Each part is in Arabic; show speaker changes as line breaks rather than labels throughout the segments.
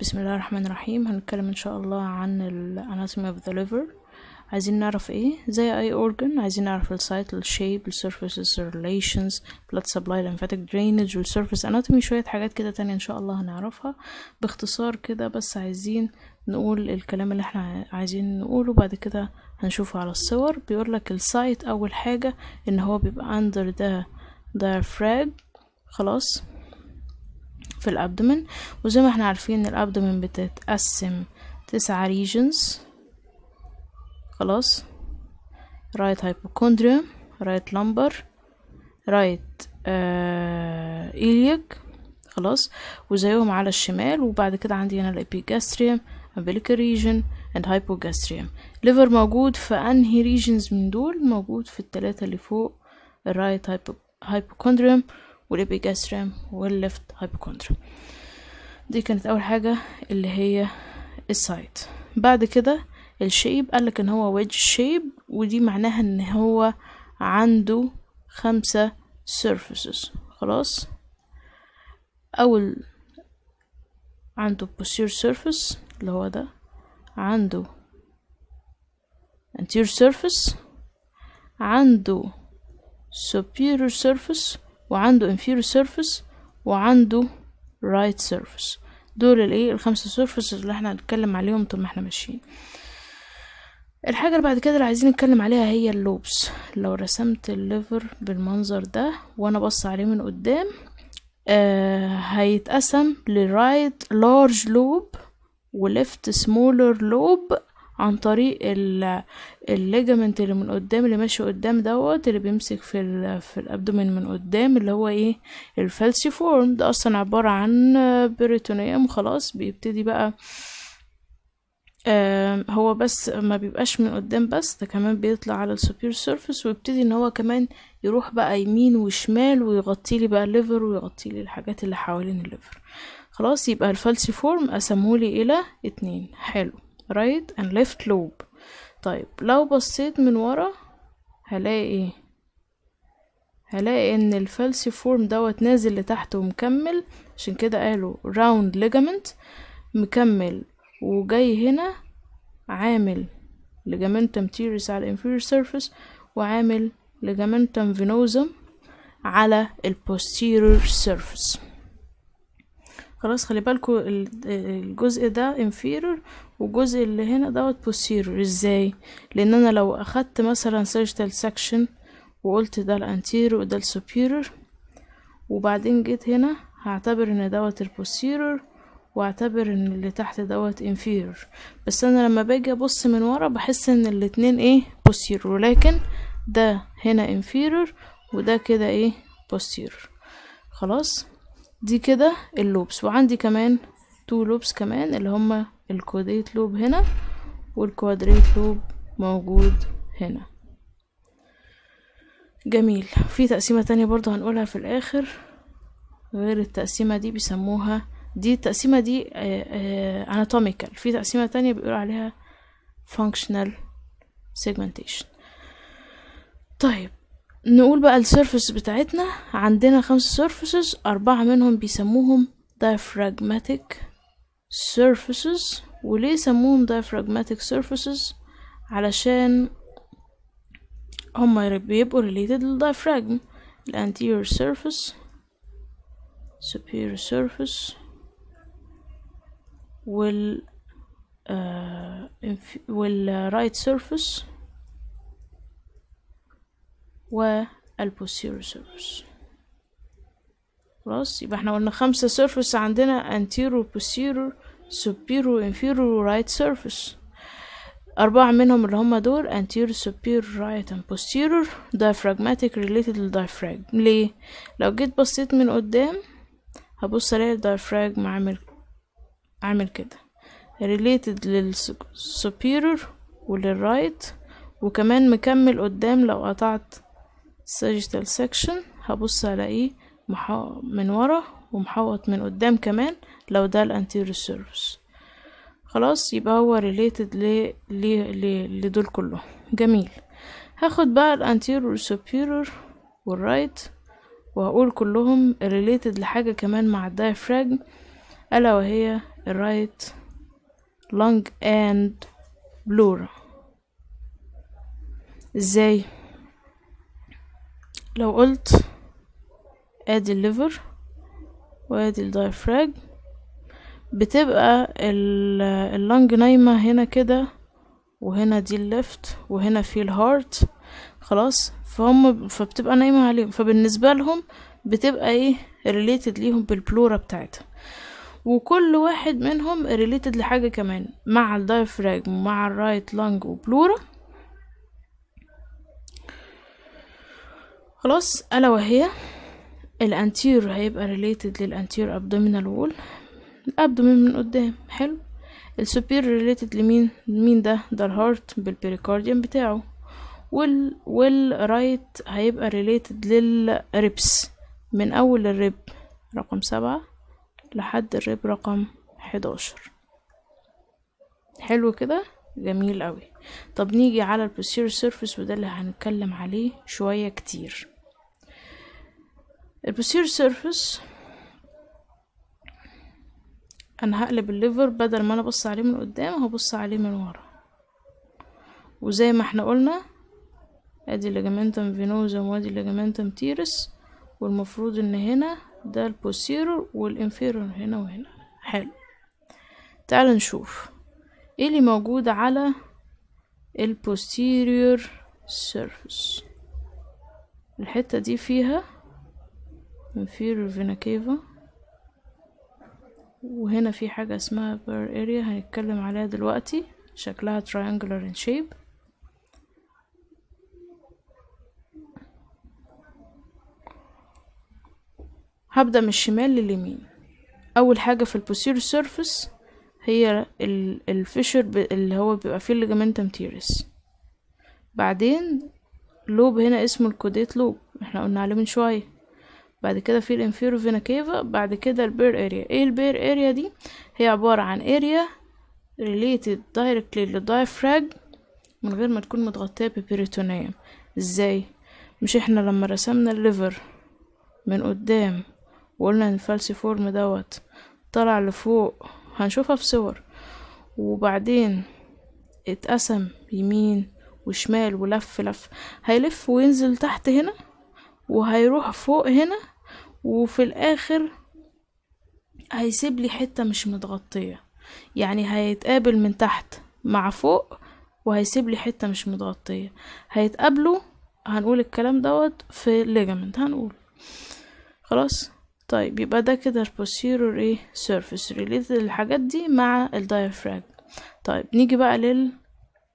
بسم الله الرحمن الرحيم. هنتكلم إن شاء الله عن ال anatomy of the liver. عايزين نعرف إيه؟ زي اي organ عايزين نعرف ال site ال shape ال surfaces relations blood supply lymphatic drainage وال surface anatomy شوية حاجات كده تانية إن شاء الله هنعرفها. باختصار كده بس عايزين نقول الكلام اللي إحنا عايزين نقوله بعد كده هنشوفه على الصور. بيقولك ال site أول حاجة إن هو بيبقى under the diaphragm. خلاص؟ في الابدومن وزي ما إحنا عارفين إن بتتقسم تسعة regions. خلاص. Hypochondrium right lumbar right uh, iliac. خلاص. وزيهم على الشمال. وبعد كده عندي هنا الأبيجاستريوم umbilical region and hypogastrium. Liver موجود في أنهي regions من دول؟ موجود في التلاتة اللي فوق. ال right hypochondrium وال epigastrium وال left hypochondrium دي كانت أول حاجة اللي هي ال site. بعد كده ال shape قالك إن هو wedge shape ودي معناها إن هو عنده خمسة surfaces. خلاص؟ أول عنده posterior surface اللي هو ده عنده anterior surface عنده superior surface وعنده inferior surface وعنده right surface. دول الايه؟ الخمسة surfaces اللي إحنا هنتكلم عليهم طول ما إحنا ماشيين. الحاجة اللي بعد كده اللي عايزين نتكلم عليها هي ال lobes. لو رسمت ال liver بالمنظر ده وأنا بص عليه من قدام آه هيتقسم ل right large lobe و left smaller lobe عن طريق ال ligament اللي من قدام اللي ماشي قدام دوت اللي بيمسك في ال في ال abdomen من قدام اللي هو إيه؟ ال falciform ده أصلا عبارة عن peritoneum خلاص بيبتدي بقى هو بس ما بيبقاش من قدام بس ده كمان بيطلع على ال superior surface ويبتدي إن هو كمان يروح بقى يمين وشمال ويغطي لي بقى ال liver ويغطي لي الحاجات اللي حوالين ال liver خلاص يبقى ال falciform قسمولي إلى اتنين. حلو. Right and left lobe طيب لو بصيت من ورا هلاقي إيه؟ هلاقي إن ال falciform دوت نازل لتحت ومكمل عشان كده قالوا round ligament مكمل وجاي هنا عامل ligamentum teres على inferior surface وعامل ligamentum venosum على posterior surface. خلاص خلي بالكوا الجزء ده inferior والجزء اللي هنا دوت posterior إزاي؟ لأن أنا لو أخدت مثلا sagittal section وقلت ده ال anterior وده ال superior وبعدين جيت هنا هعتبر إن دوت ال posterior وأعتبر إن اللي تحت دوت inferior. بس أنا لما باجي أبص من ورا بحس إن الاتنين إيه؟ posterior ولكن ده هنا inferior وده كده إيه؟ posterior خلاص؟ دي كده ال lobes وعندي كمان two lobes كمان اللي هما ال caudate lobe هنا وال quadrate lobe موجود هنا. جميل. في تقسيمة تانية برضو هنقولها في الآخر غير التقسيمة دي بيسموها دي التقسيمة دي anatomical. في تقسيمة تانية بيقول عليها functional segmentation. طيب نقول بقى ال surfaces بتاعتنا. عندنا خمسة surfaces أربعة منهم بيسموهم diaphragmatic surfaces وليه سموهم diaphragmatic surfaces علشان هما بيبقوا related لل diaphragm anterior surface superior surface وال uh, وال right surface والposterior surface خلاص يبقى إحنا قلنا خمسة surface عندنا anterior posterior superior inferior right surface أربعة منهم اللي هما دول anterior superior right and posterior diaphragmatic related لل diaphragm ليه؟ لو جيت بصيت من قدام هبص الاقي ال diaphragm عامل عامل كده related لل superior ولل right وكمان مكمل قدام لو قطعت sagittal section هبص الاقيه من ورا ومحوط من قدام كمان لو ده ال anterior surface خلاص يبقى هو related ل ل لدول كلهم. جميل. هاخد بقى ال anterior superior وال right وهقول كلهم related لحاجة كمان مع ال diaphragm ألا وهي ال right lung and pleura. إزاي؟ لو قلت ادي ال liver وادي ال diaphragm بتبقى ال lung نايمة هنا كده وهنا دي ال left وهنا في ال heart خلاص؟ فهم فبتبقى نايمة عليهم. فبالنسبة لهم بتبقى إيه؟ related ليهم بال pleura بتاعتها. وكل واحد منهم related لحاجة كمان. مع ال diaphragm ومع ال right lung و pleura خلاص؟ ألا وهي. ال anterior هيبقى related لل anterior abdominal wall ال abdomen من قدام حلو. ال superior related لمين؟ مين ده؟ ده ال heart بال pericardium بتاعه. وال وال right هيبقى related لل ribs. من أول ال rib رقم سبعة لحد ال rib رقم حداشر. حلو كده؟ جميل قوي طب نيجي على ال posterior surface وده اللي هنتكلم عليه شوية كتير. ال posterior surface أنا هقلب ال liver بدل ما أنا أبص عليه من قدام هبص عليه من ورا. وزي ما إحنا قلنا أدي ال ligamentum venosum وأدي ال ligamentum teres والمفروض إن هنا ده ال posterior وال inferior هنا وهنا. حلو. تعال نشوف. إيه اللي موجود على ال posterior surface الحتة دي فيها vena cava وهنا في حاجة اسمها bare area هنتكلم عليها دلوقتي. شكلها triangular in shape. هبدأ من الشمال لليمين. أول حاجة في ال posterior surface هي ال fissure اللي هو بيبقى فيه ال ligamentum teres بعدين lobe هنا اسمه ال caudate lobe إحنا قلنا عليه من شوية. بعد كده في ال inferior vena cava بعد كده ال bare area. إيه ال bare area دي؟ هي عبارة عن area related directly لل diaphragm من غير ما تكون متغطية ب peritoneum إزاي؟ مش إحنا لما رسمنا ال liver من قدام وقلنا إن ال falciform دوت طلع لفوق هنشوفها في صور. وبعدين اتقسم يمين وشمال ولف لف. هيلف وينزل تحت هنا؟ وهيروح فوق هنا وفي الآخر هيسيب لي حتة مش متغطية. يعني هيتقابل من تحت مع فوق وهيسيب لي حتة مش متغطية. هيتقابلوا هنقول الكلام دوت في ligament هنقول. خلاص؟ طيب يبقى ده كده ال posterior إيه؟ surface related الحاجات دي مع ال diaphragm طيب نيجي بقى لل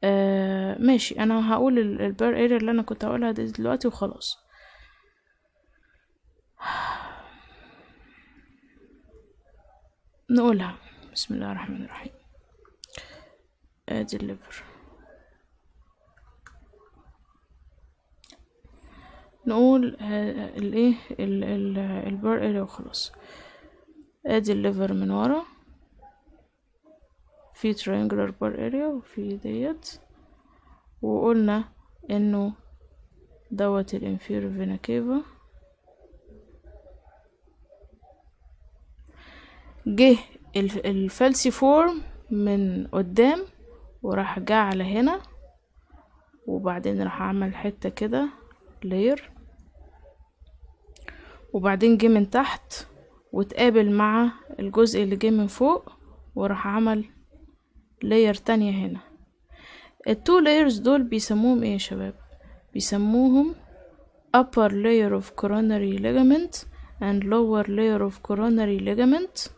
آه ماشي. أنا هقول ال bare area اللي أنا كنت هقولها دلوقتي وخلاص. نقولها. بسم الله الرحمن الرحيم. ادي ال liver نقول الايه ال bare area وخلاص ادي ال liver من ورا. في triangular bare area وفي ديت. وقلنا إنه دوت ال inferior vena cava. جه ال falciform من قدام وراح جه على هنا وبعدين راح عمل حتة كده layer وبعدين جه من تحت واتقابل مع الجزء اللي جه من فوق وراح عمل layer تانية هنا. ال two layers دول بيسموهم إيه يا شباب؟ بيسموهم upper layer of coronary ligament and lower layer of coronary ligament.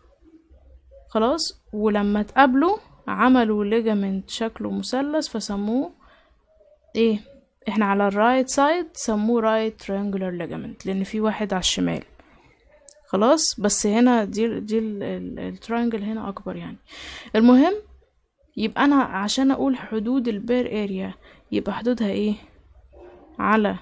خلاص ولما اتقابلوا عملوا ligament شكله مثلث فسموه إيه؟ إحنا على ال right side سموه right triangular ligament لأن في واحد على الشمال. خلاص؟ بس هنا دي دي ال triangle هنا أكبر يعني. المهم يبقى أنا عشان أقول حدود ال bare area يبقى حدودها إيه؟ على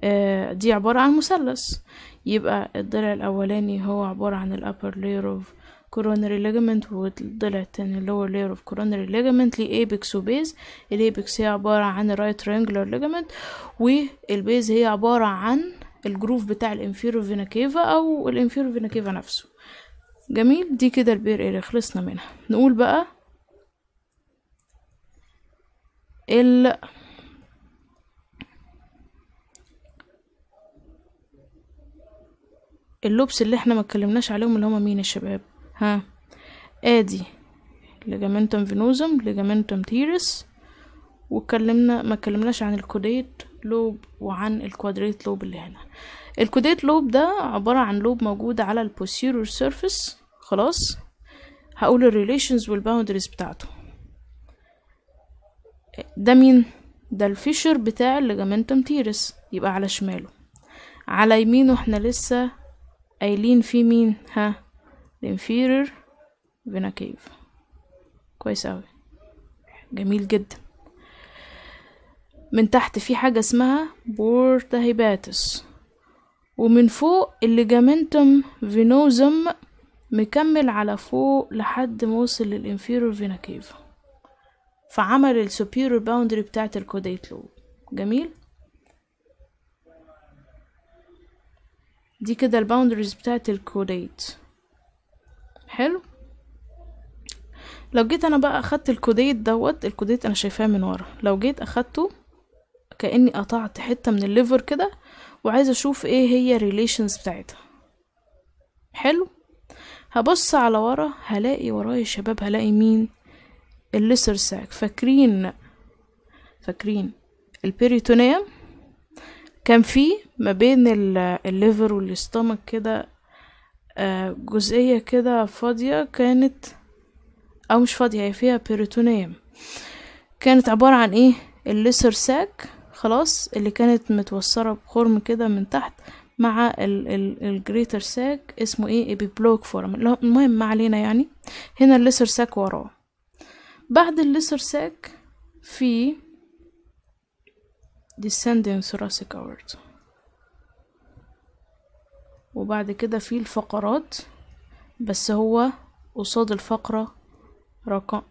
آه دي عبارة عن مثلث. يبقى الضلع الأولاني هو عبارة عن ال upper layer of coronary ligament والضلع التاني lower layer of coronary ligament ليه apex و base ال apex هي عبارة عن right triangular ligament. وال base هي عبارة عن ال groove بتاع ال inferior vena cava أو ال inferior vena cava نفسه. جميل؟ دي كده ال bare area خلصنا منها. نقول بقى ال ال lobes اللي إحنا ما اتكلمناش عليهم اللي هما مين يا شباب ها. آدي ligamentum venosum ligamentum teres واتكلمنا ما اتكلمناش عن ال caudate lobe وعن ال quadrate lobe اللي هنا. ال caudate lobe ده عبارة عن lobe موجود على ال posterior surface خلاص؟ هقول ال relations وال boundaries بتاعته. ده مين؟ ده ال fissure بتاع ال ligamentum teres يبقى على شماله. على يمينه إحنا لسه قايلين في مين؟ ها؟ ال inferior vena cava. كويس أوي. جميل جدا. من تحت في حاجة اسمها porta hepatis ومن فوق ال ligamentum venosum مكمل على فوق لحد ما وصل لل inferior vena cava. فعمل ال superior boundary بتاعت ال caudate lobe. جميل؟ دي كده ال boundaries بتاعت ال caudate. حلو. لو جيت أنا بقى أخدت ال caudate دوت ال caudate أنا شايفاه من ورا. لو جيت أخدته كأني قطعت حتة من ال liver كده وعايزه أشوف إيه هي ال relations بتاعتها. حلو. هبص على ورا هلاقي ورايا شباب هلاقي مين؟ ال lesser sac. فاكرين فاكرين ال peritoneum؟ كان في ما بين ال liver وال stomach كده جزئية كده فاضية كانت أو مش فاضية هي فيها peritoneum كانت عبارة عن إيه؟ ال lesser sac خلاص اللي كانت متوصلة بخرم كده من تحت مع ال greater sac اسمه إيه؟ epiploic foramen. المهم ما علينا يعني. هنا ال lesser sac وراه. بعد ال lesser sac في descending thoracic aorta وبعد كده في الفقرات بس هو قصاد الفقرة رقم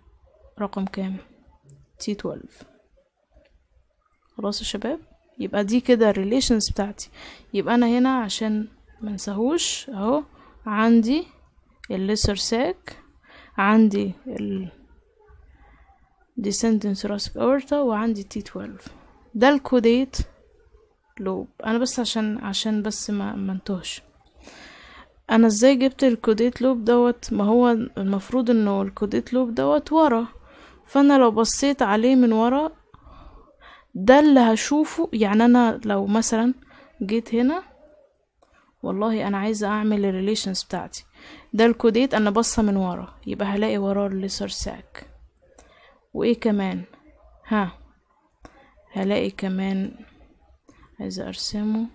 رقم كام؟ T 12 خلاص يا شباب؟ يبقى دي كده ال relations بتاعتي. يبقى أنا هنا عشان منساهوش أهو عندي ال lesser sac عندي ال descending thoracic aorta وعندي T 12 ده ال caudate lobe أنا بس عشان عشان بس ما منتوهش أنا إزاي جبت ال caudate lobe دوت؟ ما هو المفروض إنه ال caudate lobe دوت ورا. فأنا لو بصيت عليه من ورا ده اللي هشوفه. يعني أنا لو مثلا جيت هنا والله أنا عايزة أعمل ال relations بتاعتي. ده ال caudate أنا باصة من ورا يبقى هلاقي وراه ال lesser sac. وإيه كمان؟ ها هلاقي كمان عايزة أرسمه.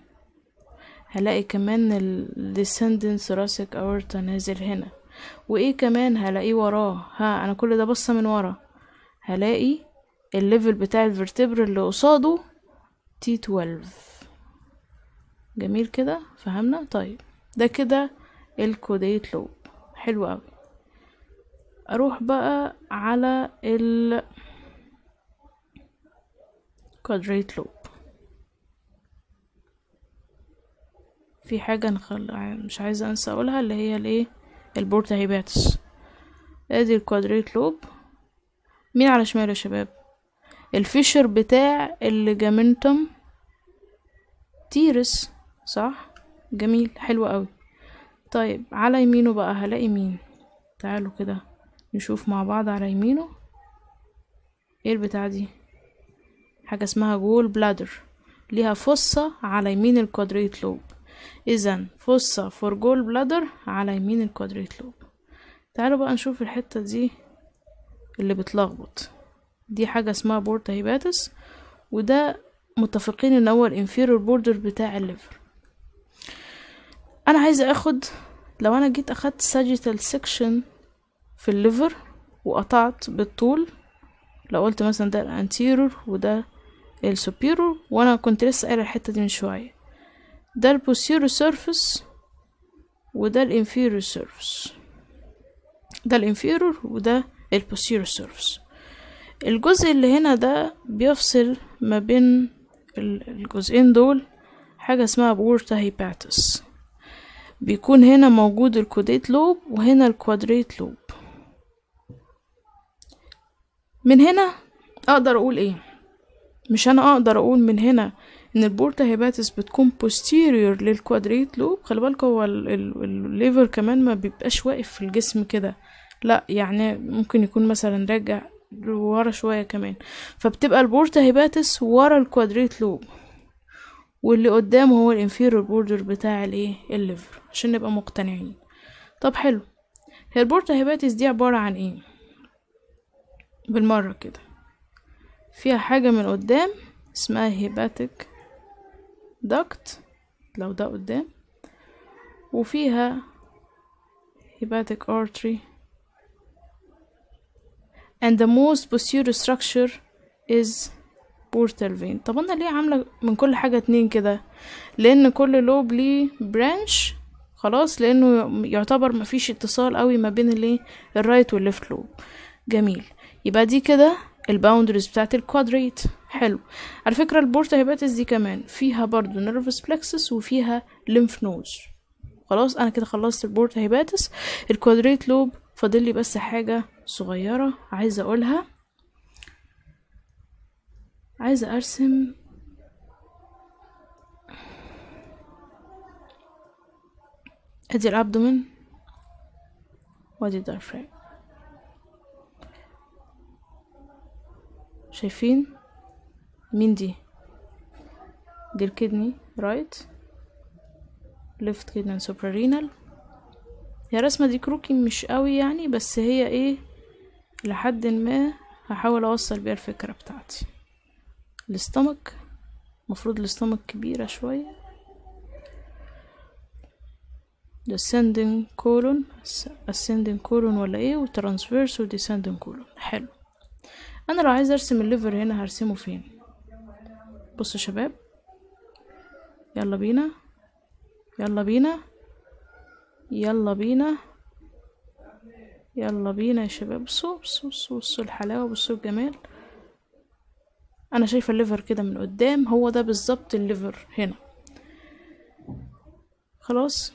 هلاقي كمان ال descending thoracic aorta نازل هنا. وإيه كمان هلاقيه وراه؟ ها أنا كل ده باصة من ورا. هلاقي ال level بتاع ال vertebra اللي قصاده T 12 جميل كده؟ فهمنا؟ طيب ده كده ال caudate lobe حلو قوي أروح بقى على ال quadrate lobe في حاجة نخل... مش عايزة أنسى أقولها اللي هي الإيه؟ ال porta hepatis. أدي ال quadrate lobe. مين على شمال يا شباب؟ ال fissure بتاع ال ligamentum teres صح؟ جميل حلو قوي. طيب على يمينه بقى هلاقي مين؟ تعالوا كده نشوف مع بعض على يمينه. إيه البتاع دي؟ حاجة اسمها gall bladder. ليها fossa على يمين ال quadrate lobe. اذا fossa for gall bladder على يمين ال quadrate lobe تعالوا بقى نشوف الحتة دي اللي بتلخبط. دي حاجة اسمها porta hepatis وده متفقين إن هو ال inferior border بتاع ال liver. أنا عايزة آخد لو أنا جيت أخدت sagittal section في ال liver وقطعت بالطول لو قلت مثلا ده ال anterior وده ال superior وأنا كنت لسه قايله الحتة دي من شوية. ده ال posterior surface وده ال inferior surface ده ال inferior وده ال posterior surface الجزء اللي هنا ده بيفصل ما بين الجزئين دول حاجة اسمها porta hepatis بيكون هنا موجود ال caudate lobe وهنا ال quadrate lobe. من هنا أقدر أقول إيه؟ مش أنا أقدر أقول من هنا إن ال porta hepatis بتكون posterior لل quadrate lobe خلي بالك هو ال- ال- ال liver كمان ما بيبقاش واقف في الجسم كده. لا يعني ممكن يكون مثلا راجع ورا شوية كمان. فبتبقى ال porta hepatis ورا ال quadrate lobe واللي قدامه هو ال inferior border بتاع الإيه؟ ال liver عشان نبقى مقتنعين. طب حلو. هي ال porta hepatis دي عبارة عن إيه؟ بالمرة كده. فيها حاجة من قدام اسمها hepatic duct لو ده قدام. وفيها hepatic artery. And the most posterior structure is portal vein. طب أنا ليه عاملة من كل حاجة اتنين كده؟ لأن كل lobe ليه branch خلاص لأنه يعتبر مفيش اتصال قوي ما بين الايه ال right وال left lobe جميل. يبقى دي كده ال boundaries بتاعت ال quadrate حلو. على فكرة ال porta hepatis دي كمان فيها برضو nervous plexus وفيها lymph nodes خلاص أنا كده خلصت ال porta hepatis ال quadrate lobe فاضل لي بس حاجة صغيرة عايزة أقولها. عايزة أرسم. أدي ال abdomen. وأدي ال diaphragm شايفين؟ مين دي؟ دي ال kidney right left kidney suprarenal هي الرسمة دي كروكي مش قوي يعني بس هي إيه لحد ما هحاول أوصل بيها الفكرة بتاعتي. ال stomach مفروض ال stomach كبيرة شوية. Descending colon ascending colon ولا إيه و transverse و descending colon. حلو. أنا لو عايزه أرسم ال liver هنا هرسمه فين؟ بصوا شباب. يلا بينا. يلا بينا. يلا بينا. يلا بينا يا شباب. بصوا بصوا بصوا بصوا الحلاوة بصوا الجمال. أنا شايفة ال liver كده من قدام. هو ده بالظبط ال liver هنا. خلاص.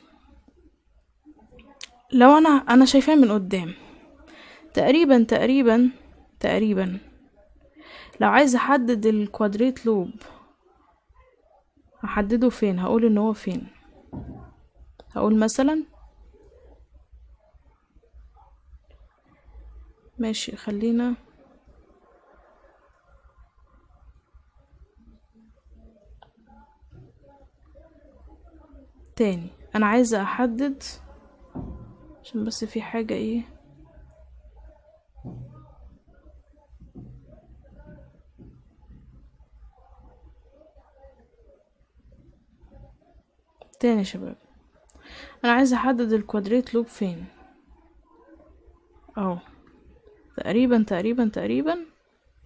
لو أنا أنا شايفاه من قدام. تقريبا تقريبا تقريبا. لو عايز أحدد ال quadrate lobe هحدده فين؟ هقول إن هو فين. هقول مثلا ماشي خلينا تاني. أنا عايزه أحدد عشان بس في حاجة إيه؟ تاني يا شباب. أنا عايزه أحدد ال quadrate lobe فين. أهو. تقريبا تقريبا تقريبا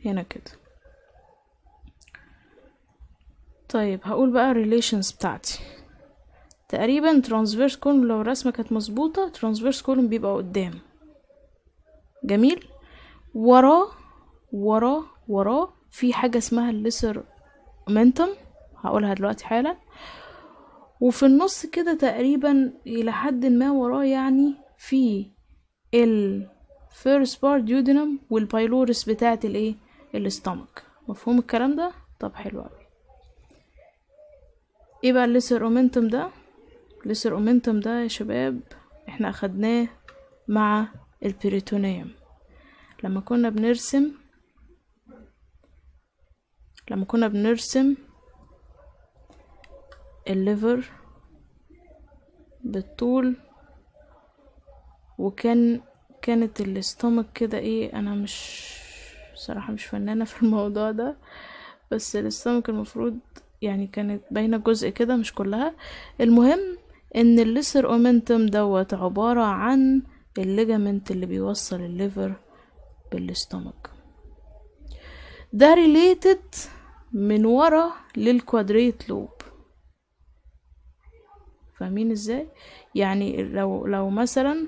هنا كده. طيب هقول بقى ال relations بتاعتي. تقريبا transverse colon لو الرسمة كانت مظبوطة transverse colon بيبقى قدام. جميل؟ وراه وراه وراه في حاجة اسمها ال lesser omentum هقولها دلوقتي حالا. وفي النص كده تقريبا إلى حد ما وراه يعني في ال first part duodenum وال pylorus بتاعه الإيه؟ ال stomach مفهوم الكلام ده؟ طب حلو قوي إيه بقى ال lesser omentum ده؟ ال lesser omentum ده يا شباب إحنا أخدناه مع ال peritoneum. لما كنا بنرسم لما كنا بنرسم ال liver بالطول وكان كانت ال stomach كده إيه أنا مش صراحة مش فنانة في الموضوع ده بس ال stomach المفروض يعني كانت باينة جزء كده مش كلها. المهم إن ال lesser omentum دوت عبارة عن ال ligament اللي بيوصل ال liver بال stomach ده related من ورا لل quadrate lobe فاهمين إزاي؟ يعني لو لو مثلا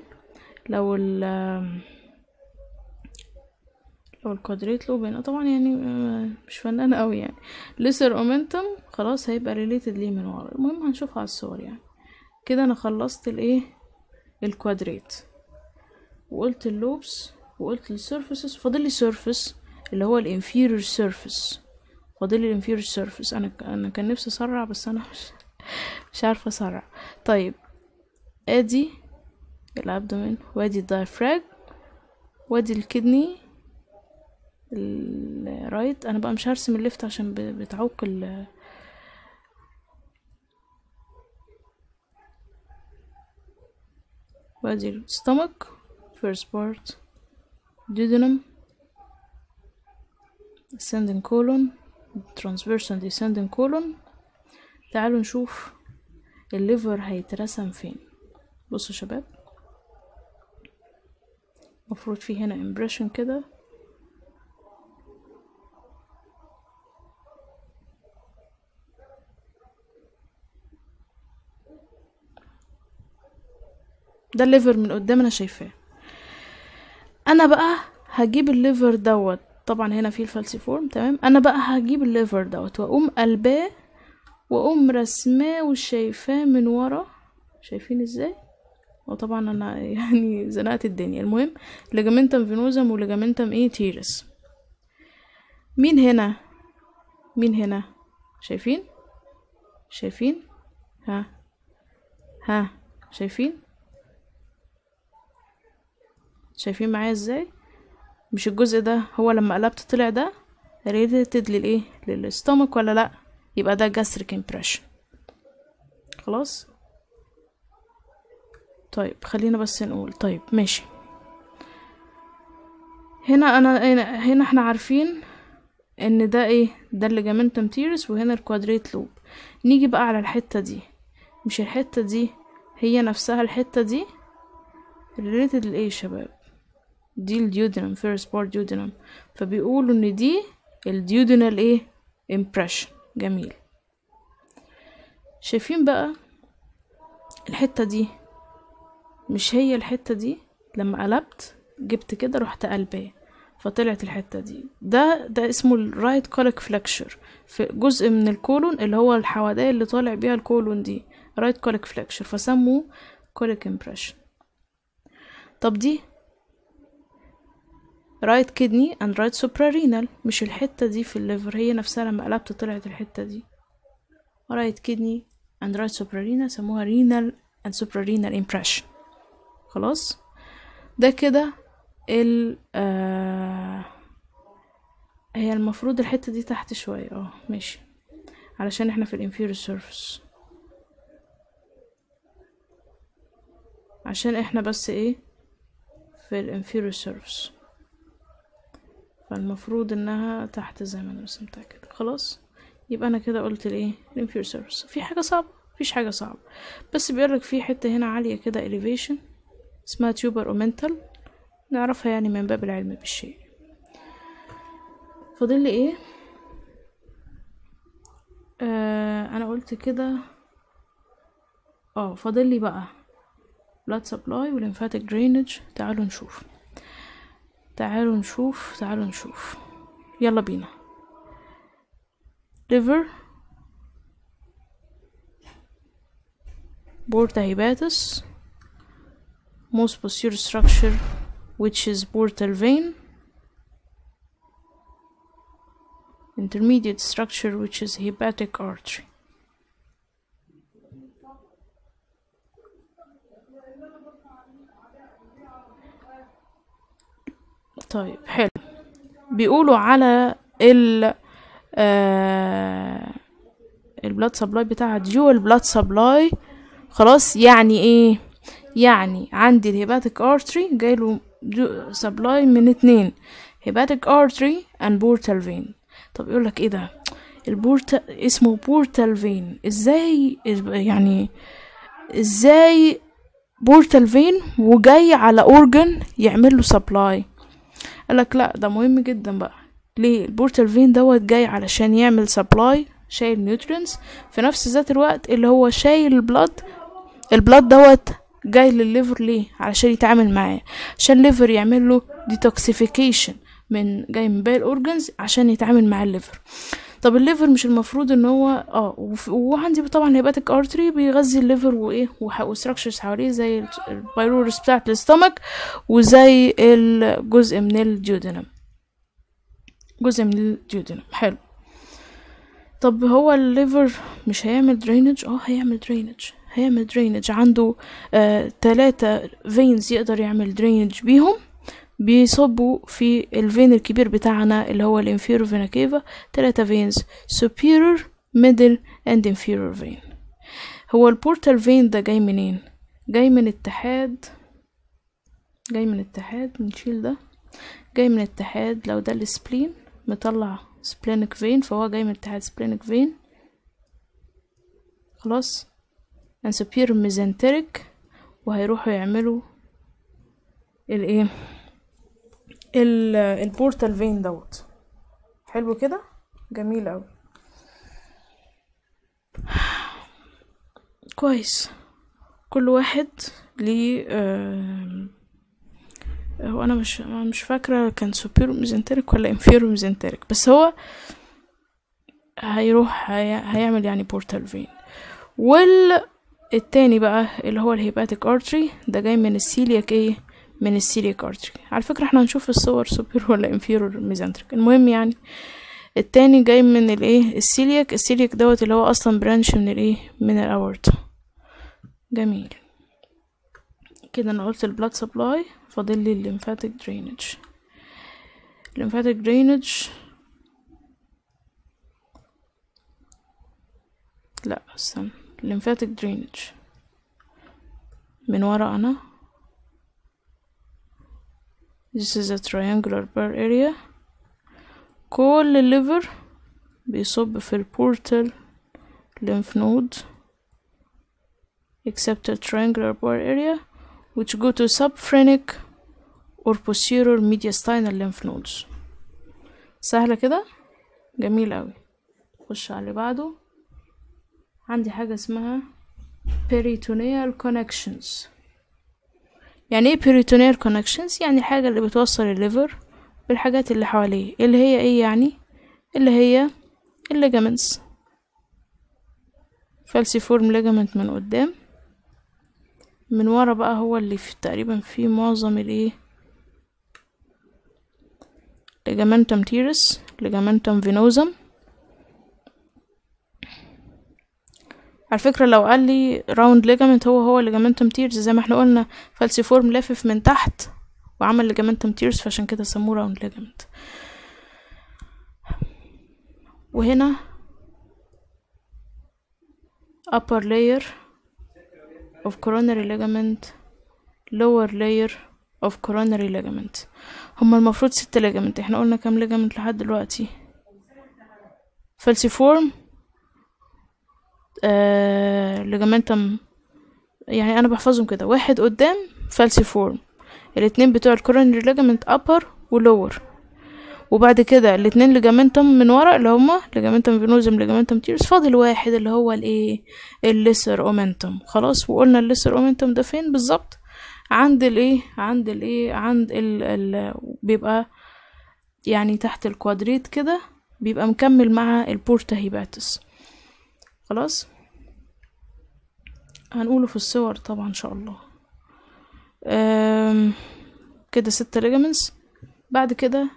لو ال لو ال quadrate lobe هنا طبعا يعني مش فنانة قوي يعني. lesser omentum خلاص هيبقى related ليه من ورا. المهم هنشوفها على الصور يعني. كده أنا خلصت الايه ال quadrate. وقلت ال lobes وقلت ال surfaces فاضل لي surface اللي هو ال inferior surface فاضل لي ال inferior surface أنا أنا كان نفسي أسرع بس أنا مش مش عارفة أسرع. طيب أدي الابدومين وادي الدايفراج وادي الكدني الرايت. أنا بقى مش هرسم ال left عشان بتعوق ال وادي الستومك first part duodenum ascending colon transverse and descending colon. تعالوا نشوف الليفر هيترسم فين. بصوا شباب المفروض في هنا impression كده. ده ال liver من قدام أنا شايفاه. أنا بقى هجيب ال liver دوت. طبعا هنا في ال falciform تمام؟ أنا بقى هجيب ال liver دوت وأقوم قلباه واقوم رسماه وشايفاه من ورا. شايفين إزاي؟ وطبعا أنا يعني زنقت الدنيا. المهم ligamentum venosum و ligamentum إيه؟ teres. مين هنا؟ مين هنا؟ شايفين؟ شايفين؟ ها. ها. شايفين؟ شايفين معايا إزاي؟ مش الجزء ده هو لما قلبت طلع ده؟ ريليتد للإيه؟ للستومك ولا لأ؟ يبقى ده gastric impression. خلاص؟ طيب خلينا بس نقول. طيب ماشي. هنا أنا هنا, إحنا عارفين إن ده إيه؟ ده ال ligamentum teres وهنا ال quadrate lobe نيجي بقى على الحتة دي. مش الحتة دي هي نفسها الحتة دي؟ related لإيه يا شباب؟ دي ال duodenum first part duodenum فبيقولوا إن دي ال duodenal إيه؟ impression. جميل. شايفين بقى الحتة دي؟ مش هي الحتة دي؟ لما قلبت جبت كده رحت قلباه فطلعت الحتة دي. ده ده اسمه ال right colic flexure في جزء من ال colon اللي هو الحوادية اللي طالع بيها ال colon دي. right colic flexure فسموه colic impression طب دي right kidney and right suprarenal مش الحتة دي في ال liver هي نفسها لما قلبت طلعت الحتة دي. right kidney and right suprarenal سموها renal and suprarenal impression. خلاص؟ ده كده ال آه هي المفروض الحتة دي تحت شوية. آه ماشي. علشان إحنا في ال inferior surface. عشان إحنا بس إيه؟ في ال inferior surface. فالمفروض إنها تحت زي ما أنا رسمتها كده خلاص؟ يبقى أنا كده قلت الايه ال inferior surface في حاجة صعبة؟ مفيش حاجة صعبة. بس بيقولك في حتة هنا عالية كده elevation اسمها tuber omentale نعرفها يعني من باب العلم بالشيء. فاضل لي إيه؟ آه أنا قلت كده. آه فاضل لي بقى blood supply و lymphatic drainage. تعالوا نشوف. تعالوا نشوف تعالوا نشوف يلا بينا liver porta hepatis most posterior structure which is portal vein intermediate structure which is hepatic artery طيب حلو. بيقولوا على ال آه ال blood supply بتاعها dual blood supply خلاص يعني إيه؟ يعني عندي ال hepatic artery جايله supply من اتنين hepatic artery and portal vein طب يقول لك إيه ده؟ البورتا اسمه portal vein إزاي؟ يعني إزاي portal vein وجاي على organ يعمل له supply قالك لا ده مهم جدا بقى. ليه؟ ال portal vein دوت جاي علشان يعمل supply شايل nutrients في نفس ذات الوقت اللي هو شايل ال blood ال blood دوت جاي لل liver ليه؟ علشان يتعامل معاه. عشان ال liver يعمل له detoxification من جاي من باقي ال organs عشان يتعامل مع ال liver. طب ال liver مش المفروض إن هو آه وعندي طبعا hepatic artery بيغذي ال liver وإيه و structures حواليه زي ال pylorus بتاعت ال stomach وزي الجزء من ال duodenum جزء من ال duodenum حلو. طب هو ال liver مش هيعمل drainage آه هيعمل drainage هيعمل drainage عنده آه تلاتة veins يقدر يعمل drainage بيهم. بيصبوا في ال vein الكبير بتاعنا اللي هو ال inferior vena cava تلاتة veins superior middle and inferior vein. هو ال portal vein ده جاي منين؟ جاي من اتحاد جاي من اتحاد نشيل ده. جاي من اتحاد لو ده ال spleen مطلع splenic vein فهو جاي من اتحاد splenic vein خلاص. and superior mesenteric وهيروحوا يعملوا الايه ال- ال portal vein دوت. حلو كده؟ جميل أوي. كويس. كل واحد ليه آم، هو أنا مش مش فاكرة كان superior mesenteric ولا inferior mesenteric بس هو هيروح هي... هيعمل يعني portal vein والتاني بقى اللي هو ال hepatic artery ده جاي من السيلياك إيه من ال celiac artery على فكرة إحنا هنشوف الصور superior ولا inferior mesenteric المهم يعني التاني جاي من الايه؟ ال celiac ال celiac دوت اللي هو أصلا branch من الايه؟ من الاورتا جميل. كده أنا قلت ال blood supply فاضل لي ال lymphatic drainage ال lymphatic drainage لا استنى. ال lymphatic drainage من ورا أنا. This is a triangular bar area كل الليفر بيصب في البورتال lymph node except a triangular bar area which go to subphrenic or posterior mediastinal lymph nodes سهلة كده جميل أوي خش على اللي بعده عندي حاجة اسمها peritoneal connections يعني إيه peritoneal connections يعني الحاجة اللي بتوصل ال liver بالحاجات اللي حواليه اللي هي إيه يعني؟ اللي هي ال ligaments falciform ligament من قدام. من ورا بقى هو اللي في تقريبا فيه معظم الايه ligamentum teres ligamentum venosum على فكرة لو قال لي round ligament هو هو ligamentum teres زي ما إحنا قلنا falciform لافف من تحت وعمل ligamentum teres فعشان كده سموه round ligament وهنا upper layer of coronary ligament lower layer of coronary ligament. هما المفروض ست ligament إحنا قلنا كام ligament لحد دلوقتي؟ falciform آه ligamentum يعني أنا بحفظهم كده. واحد قدام falciform الاتنين بتوع ال coronary ligament upper و lower وبعد كده الاتنين ligamentum من ورا اللي هما ligamentum venosum ligamentum teres فاضل واحد اللي هو الايه؟ ال lesser omentum خلاص وقلنا ال lesser omentum ده فين بالظبط؟ عند الايه؟ عند الايه؟ عند ال ال بيبقى يعني تحت ال quadrate كده بيبقى مكمل مع ال porta hepatis خلاص؟ هنقوله في الصور طبعا إن شاء الله. كده ست ligaments بعد كده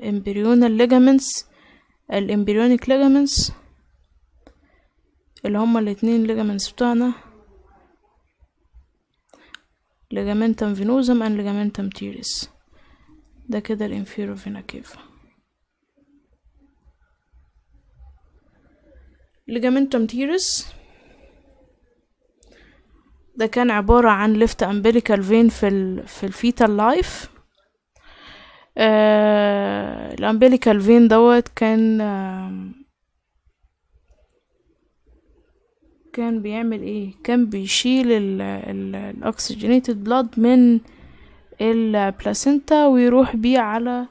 ال embryonal ligaments ال embryonic ligaments اللي هما الاتنين ligaments بتوعنا. ligamentum venosum and ligamentum teres ده كده ال inferior vena cava ligamentum teres ده كان عبارة عن left umbilical vein في ال في ال fetal life آه ال umbilical vein دوت كان كان بيعمل إيه؟ كان بيشيل ال oxygenated blood من ال placenta ويروح بيه على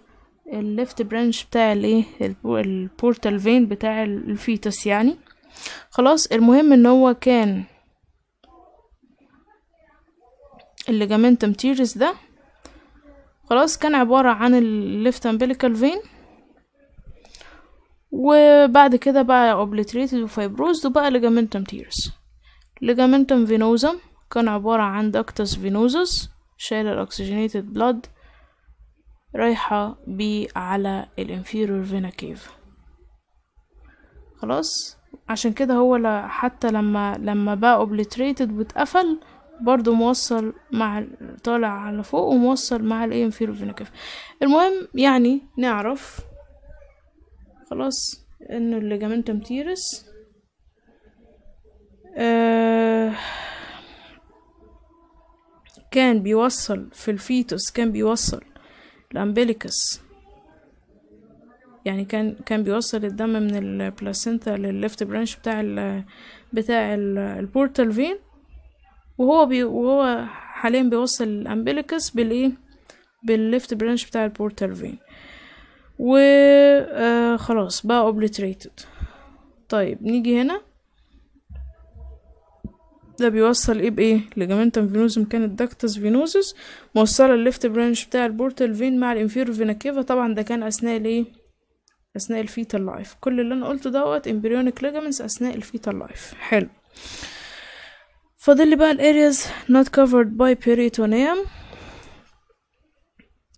ال left branch بتاع الايه ال portal vein بتاع ال fetus يعني. خلاص المهم ان هو كان ال ligamentum teres ده خلاص كان عبارة عن ال left umbilical vein وبعد كده بقى obliterated و fibrosed وبقى ligamentum teres ligamentum venosum كان عبارة عن ductus venosus شايل ال oxygenated blood رايحة بيه على ال inferior vena cava خلاص؟ عشان كده هو حتى لما لما بقى obliterated واتقفل برضو موصل مع طالع على فوق وموصل مع الايه vena cava المهم يعني نعرف خلاص إنه ال ligamentum teres كان بيوصل في ال fetus كان بيوصل ال umbilicus يعني كان كان بيوصل الدم من ال placenta لل left branch بتاع ال بتاع ال portal vein وهو بي وهو حاليا بيوصل ال umbilicus بالإيه؟ بال left branch بتاع ال portal vein. و آه بقى obliterated طيب نيجي هنا. ده بيوصل إيه بإيه؟ ligamentum venosum كانت ductus venosus موصلة ال left branch بتاع ال portal vein مع ال inferior vena cava طبعا ده كان أثناء الإيه؟ أثناء ال fetal life. كل اللي أنا قلته دوت embryonic ligaments أثناء ال fetal life. حلو. فاضل لي بقى ال areas not covered by peritoneum.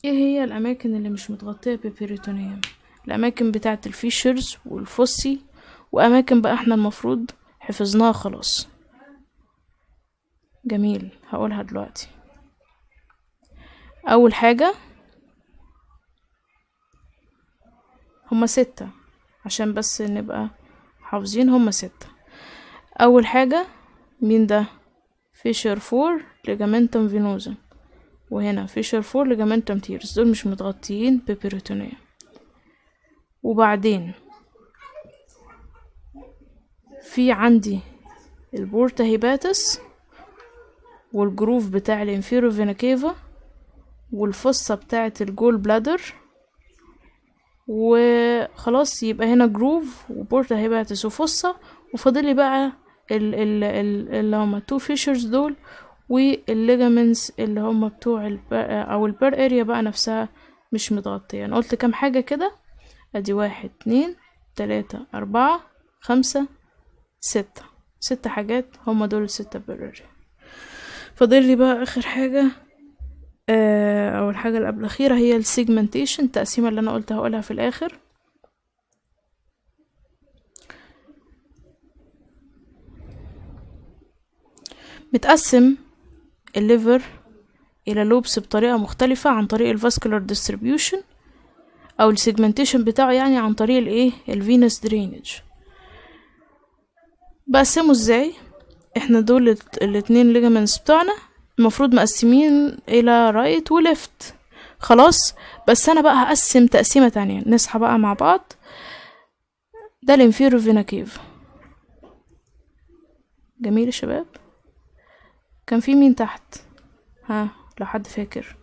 إيه هي الأماكن اللي مش متغطية ب peritoneum الأماكن بتاعة ال fissures وال fossae وأماكن بقى إحنا المفروض حفظناها خلاص. جميل هقولها دلوقتي. أول حاجة هما ستة عشان بس نبقى حافظين هما ستة. أول حاجة مين ده؟ fissure for ligamentum venosum وهنا fissure for ligamentum teres. دول مش متغطيين ب peritoneum وبعدين في عندي البورتا هيباتس والجروف بتاع الانفيرو فينا كيفا والفصة بتاعة الجول بلادر وخلاص يبقى هنا groove و porta hepatis و fossa وفاضلي بقى ال ال ال اللي هما two fissures دول وال ligaments اللي هما بتوع ال bare أو ال bare area بقى نفسها مش متغطية. أنا قلت كام حاجة كده؟ أدي واحد اتنين تلاتة أربعة خمسة ستة. ست حاجات هما دول الستة bare area فاضل لي بقى آخر حاجة آه أو الحاجة اللي قبل الأخيرة هي ال segmentation التقسيمة اللي أنا قلت هقولها في الآخر. متقسم ال liver إلى lobes بطريقة مختلفة عن طريق ال vascular distribution أو ال segmentation بتاعه يعني عن طريق الإيه؟ ال venous drainage بقسمه إزاي؟ إحنا دول الاتنين ligaments بتوعنا المفروض مقسمين إلى right و left خلاص؟ بس أنا بقى هقسم تقسيمة تانية. نصحى بقى مع بعض. ده ال inferior vena cava. جميل يا شباب؟ كان في مين تحت؟ ها لو حد فاكر.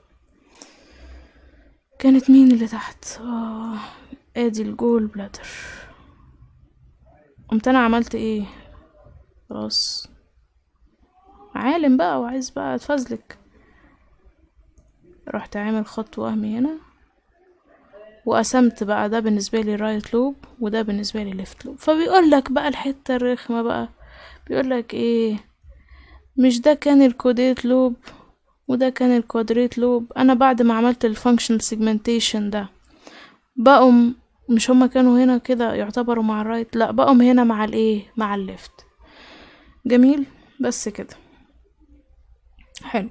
كانت مين اللي تحت؟ آه آدي ال gall bladder قمت أنا عملت إيه؟ خلاص. عالم بقى وعايز بقى اتفزلك رحت عامل خط وهمي هنا وقسمت بقى. ده بالنسبة لي right lobe وده بالنسبة لي left lobe فبيقول لك بقى الحتة الرخمة بقى بيقول لك إيه؟ مش ده كان ال caudate lobe وده كان ال quadrate lobe أنا بعد ما عملت ال functional segmentation ده بقوا مش هما كانوا هنا كده يعتبروا مع ال right لا بقوا هنا مع الايه مع ال left جميل؟ بس كده. حلو.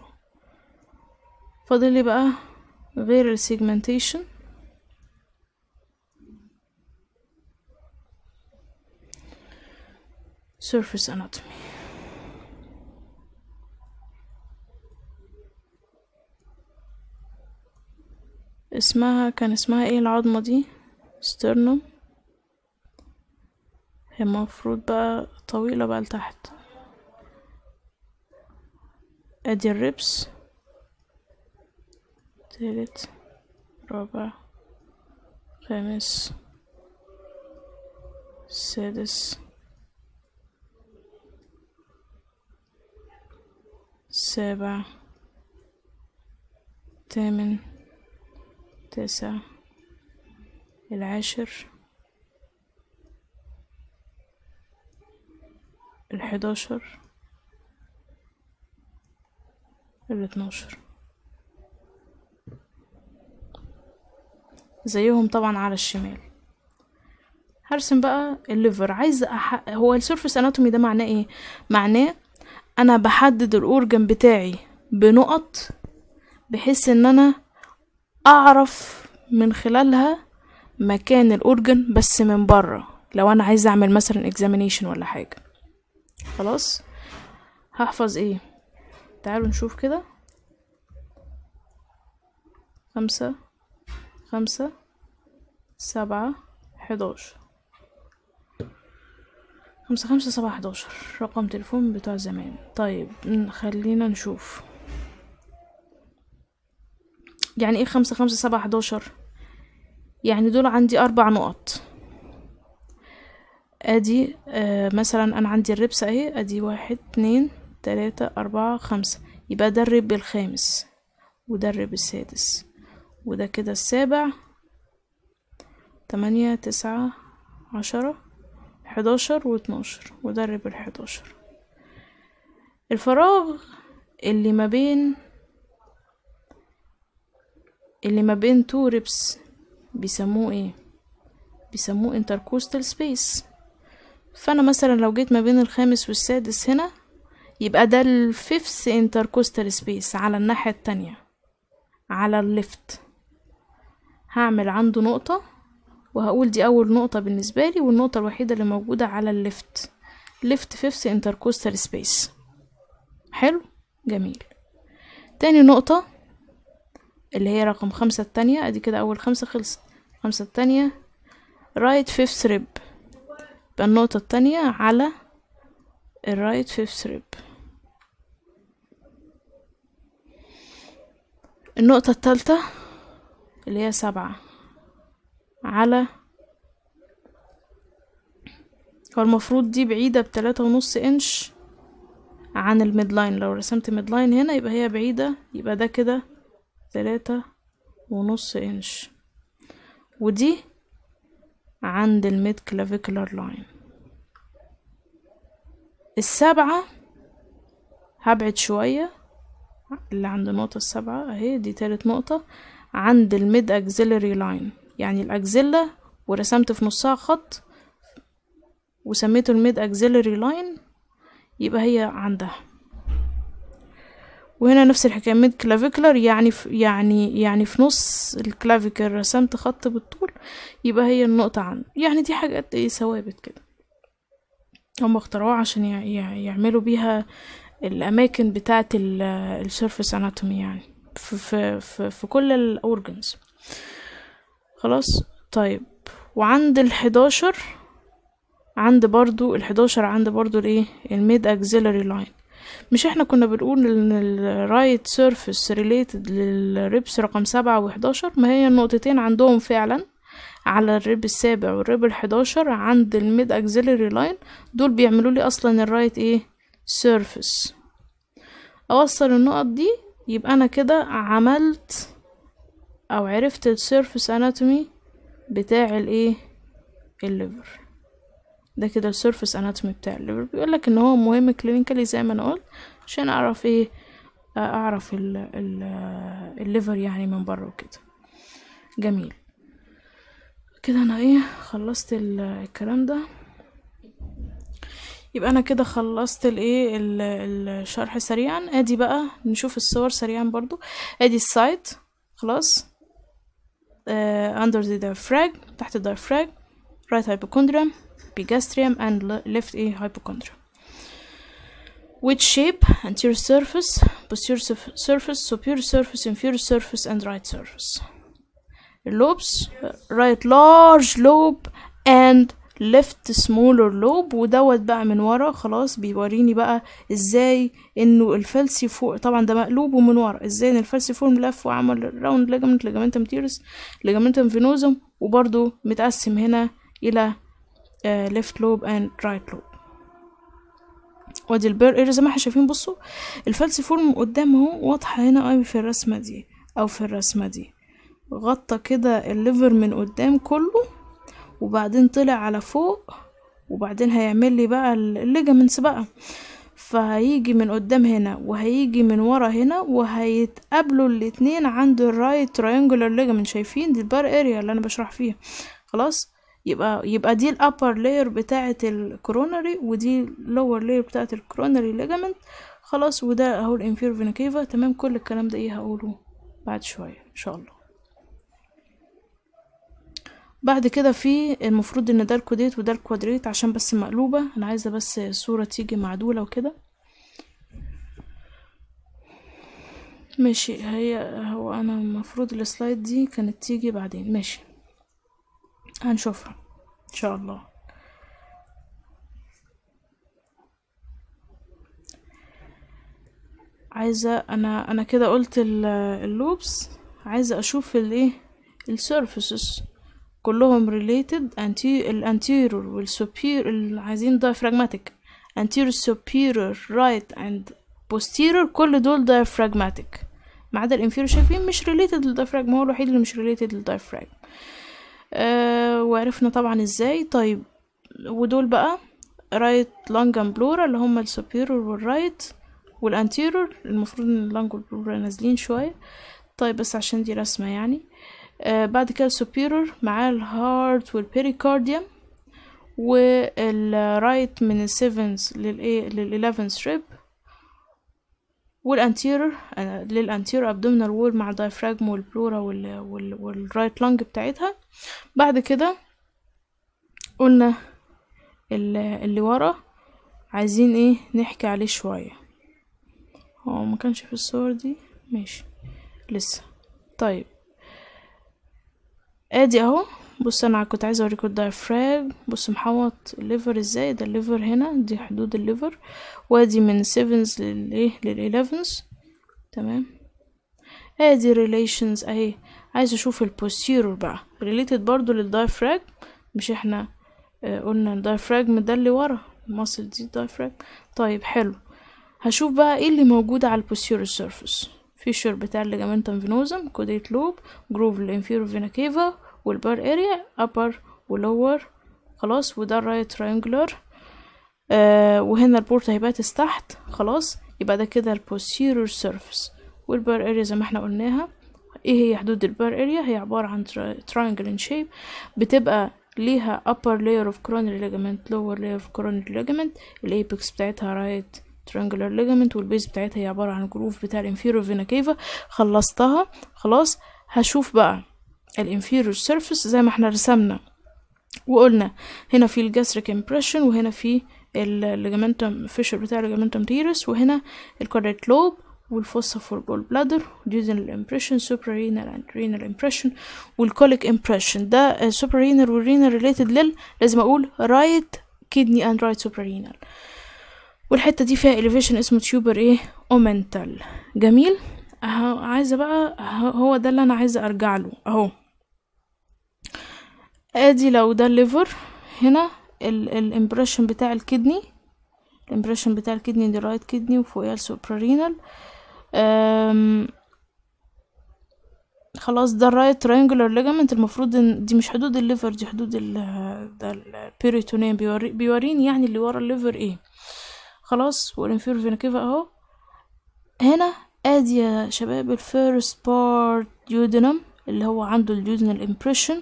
فاضل لي بقى غير ال segmentation surface anatomy. اسمها كان اسمها إيه العظمة دي؟ سترنوم هي المفروض بقى طويلة بقى لتحت. ادي الربس تالت رابع خامس سادس سابع تامن تسع العاشر الحداشر الاتناشر زيهم طبعا على الشمال. هرسم بقى ال liver. عايزة أح... هو ال surface anatomy ده معناه إيه؟ معناه أنا بحدد ال organ بتاعي بنقط بحيث إن أنا أعرف من خلالها مكان ال organ بس من بره. لو أنا عايزه أعمل مثلا examination ولا حاجة. خلاص؟ هحفظ إيه؟ تعالوا نشوف كده. خمسة خمسة سبعة حداشر. خمسة خمسة سبعة حداشر. رقم تليفون بتاع زمان. طيب خلينا نشوف. يعني إيه خمسة خمسة سبعة حداشر؟ يعني دول عندي أربع نقط. أدي آه مثلا أنا عندي الربس أهي. أدي واحد اتنين تلاتة أربعة خمسة. يبقى ده الرب الخامس وده الرب السادس. وده كده السابع. تمانية تسعة عشرة حداشر واتناشر. وده ال rib الحداشر. الفراغ اللي ما بين اللي ما بين two ribs بيسموه إيه؟ بيسموه intercostal space. فأنا مثلا لو جيت ما بين الخامس والسادس هنا يبقى ده ال fifth intercostal space على الناحية التانية على ال left هعمل عنده نقطة وهقول دي أول نقطة بالنسبة لي والنقطة الوحيدة اللي موجودة على ال left left fifth intercostal space. حلو؟ جميل. تاني نقطة اللي هي رقم خمسة التانية أدي كده أول خمسة خلصت. خمسة التانية right fifth rib. يبقى النقطة التانية على ال right fifth rib. النقطة التالتة اللي هي سبعة على هو المفروض دي بعيدة بتلاتة ونص انش عن ال midline. لو رسمت midline هنا يبقى هي بعيدة يبقى ده كده تلاتة ونص انش ودي عند ال mid clavicular line السبعة هبعد شوية. اللي عند النقطة السبعة اهي دي تالت نقطة. عند ال mid axillary line يعني ال axilla ورسمت في نصها خط وسميته ال mid axillary line يبقى هي عندها. وهنا نفس الحكاية mid clavicular يعني في يعني يعني في نص ال clavicle رسمت خط بالطول يبقى هي النقطة عند يعني دي حاجات إيه ثوابت كده. هم اخترعوها عشان يعملوا بيها الأماكن بتاعة ال surface anatomy يعني. في, في, في, في كل ال organs خلاص؟ طيب. وعند الحداشر عند برضو الحداشر عند برضو الايه؟ ال mid axillary line مش إحنا كنا بنقول إن ال right surface related لل ribs رقم سبعة وحداشر؟ ما هي النقطتين عندهم فعلا. على ال rib السابع وال rib الحداشر عند ال mid axillary line دول بيعملوا لي أصلا ال right إيه؟ surface أوصل النقط دي يبقى أنا كده عملت أو عرفت ال surface anatomy بتاع الايه ال liver ده كده ال surface anatomy بتاع ال liver بيقول لك إن هو مهم clinically زي ما أنا قلت عشان أعرف إيه؟ أعرف ال ال ال liver يعني من بره وكده. جميل. كده أنا إيه؟ خلصت الكلام ده. يبقى أنا كده خلصت الايه الشرح سريعا ادي بقى نشوف الصور سريعا برضو ادي ال site خلاص uh, under the diaphragm تحت ال diaphragm right hypochondrium epigastrium and left hypochondrium wedge shape anterior surface posterior surface superior surface inferior surface and right surface lobes right large lobe and left smaller lobe ودوت بقى من ورا خلاص بيوريني بقى إزاي إنه ال falciform طبعا ده مقلوب ومن ورا إزاي إن ال falciform ملف وعمل round ligament ligamentum teres ligamentum venosum وبرضو متقسم هنا إلى left lobe and right lobe. وادي ال bare area زي ما إحنا شايفين بصوا ال falciform قدام أهو واضحة هنا قوي في الرسمة دي أو في الرسمة دي. غطى كده ال liver من قدام كله وبعدين طلع على فوق وبعدين هيعمل لي بقى ال ligaments بقى. فهيجي من قدام هنا وهيجي من ورا هنا وهيتقابلوا الاتنين عند ال right triangular ligament شايفين دي ال bare area اللي أنا بشرح فيها. خلاص؟ يبقى يبقى دي ال upper layer بتاعة ال coronary ودي ال lower layer بتاعة ال coronary ligament خلاص؟ وده أهو ال inferior vena cava تمام؟ كل الكلام ده إيه هقوله بعد شوية إن شاء الله. بعد كده في المفروض إن ده ال caudate وده ال quadrate عشان بس مقلوبة. أنا عايزة بس الصورة تيجي معدولة وكده. ماشي هي هو أنا المفروض ال slide دي كانت تيجي بعدين. ماشي هنشوفها إن شاء الله. عايزة أنا أنا كده قلت ال lobes. عايزة أشوف الايه ال surfaces. كلهم related anti ال anterior وال superior عايزين diaphragmatic anterior superior right and posterior كل دول diaphragmatic ما عدا ال inferior شايفين مش related لل diaphragm هو الوحيد اللي مش related لل diaphragm آه وعرفنا طبعا إزاي. طيب ودول بقى right lung and pleural اللي هما ال superior وال right وال anterior المفروض إن ال lung وال pleura نازلين شوية. طيب بس عشان دي رسمة يعني. بعد كده السوبيرور معاه الهارت والبيريكارديوم والرايت من ال seventh للايه لل eleventh rib وال anterior آه لل anterior abdominal wall مع ال diaphragm وال pleura وال وال وال right lung بتاعتها. بعد كده قلنا اللي ورا عايزين إيه؟ نحكي عليه شوية. هو ما كانش في الصور دي؟ ماشي. لسه. طيب. ادي اهو. بص أنا كنت عايزة اوريكم ال diaphragm بص محوط ال liver إزاي؟ ده ال liver هنا دي حدود ال liver. وادي من seventh للايه؟ لل eleventh. تمام. ادي relations اهي. عايزه أشوف ال posterior بقى. related برضو لل diaphragm. مش إحنا آه قلنا ال diaphragm ده اللي ورا. ال muscle دي ال diaphragm. طيب حلو. هشوف بقى إيه اللي موجود على ال posterior surface fissure بتاع ال ligamentum venosum caudate lobe groove ال inferior vena cava وال bare area upper و lower خلاص. وده ال right triangular آه وهنا ال porta hepatis تحت خلاص. يبقى ده كده ال posterior surface وال bare area زي ما إحنا قلناها. إيه هي حدود ال bare area هي عبارة عن triangle in shape. بتبقى ليها upper layer of coronary ligament lower layer of coronary ligament. ال apex بتاعتها right triangular ligament وال base بتاعتها هي عبارة عن groove بتاع ال inferior vena cava خلصتها. خلاص هشوف بقى ال inferior surface زي ما إحنا رسمنا. وقلنا هنا في ال gastric impression وهنا في ال ligamentum fissure بتاع ال ligamentum teres وهنا ال quadrate lobe وال fossa for gall bladder duodenal impression suprarenal and renal impression وال colic impression ده suprarenal وال renal related لل لازم أقول right kidney and right suprarenal والحتة دي فيها elevation اسمه tuber إيه؟ omental جميل. عايزة بقى هو ده اللي أنا عايزة أرجع له. أهو. أدي لو ده الليفر هنا الامبريشن بتاع الكدني. الامبريشن بتاع الكدني دي رايت كدني وفوقيها السوبرارينال خلاص ده الرايت تراينجولار ليجامنت المفروض إن دي مش حدود ال liver دي حدود ال ده ال peritoneum بيوري بيوريني يعني اللي ورا ال liver إيه. خلاص وال inferior vena cava أهو. هنا آدي يا شباب ال first part duodenum اللي هو عنده ال duodenal impression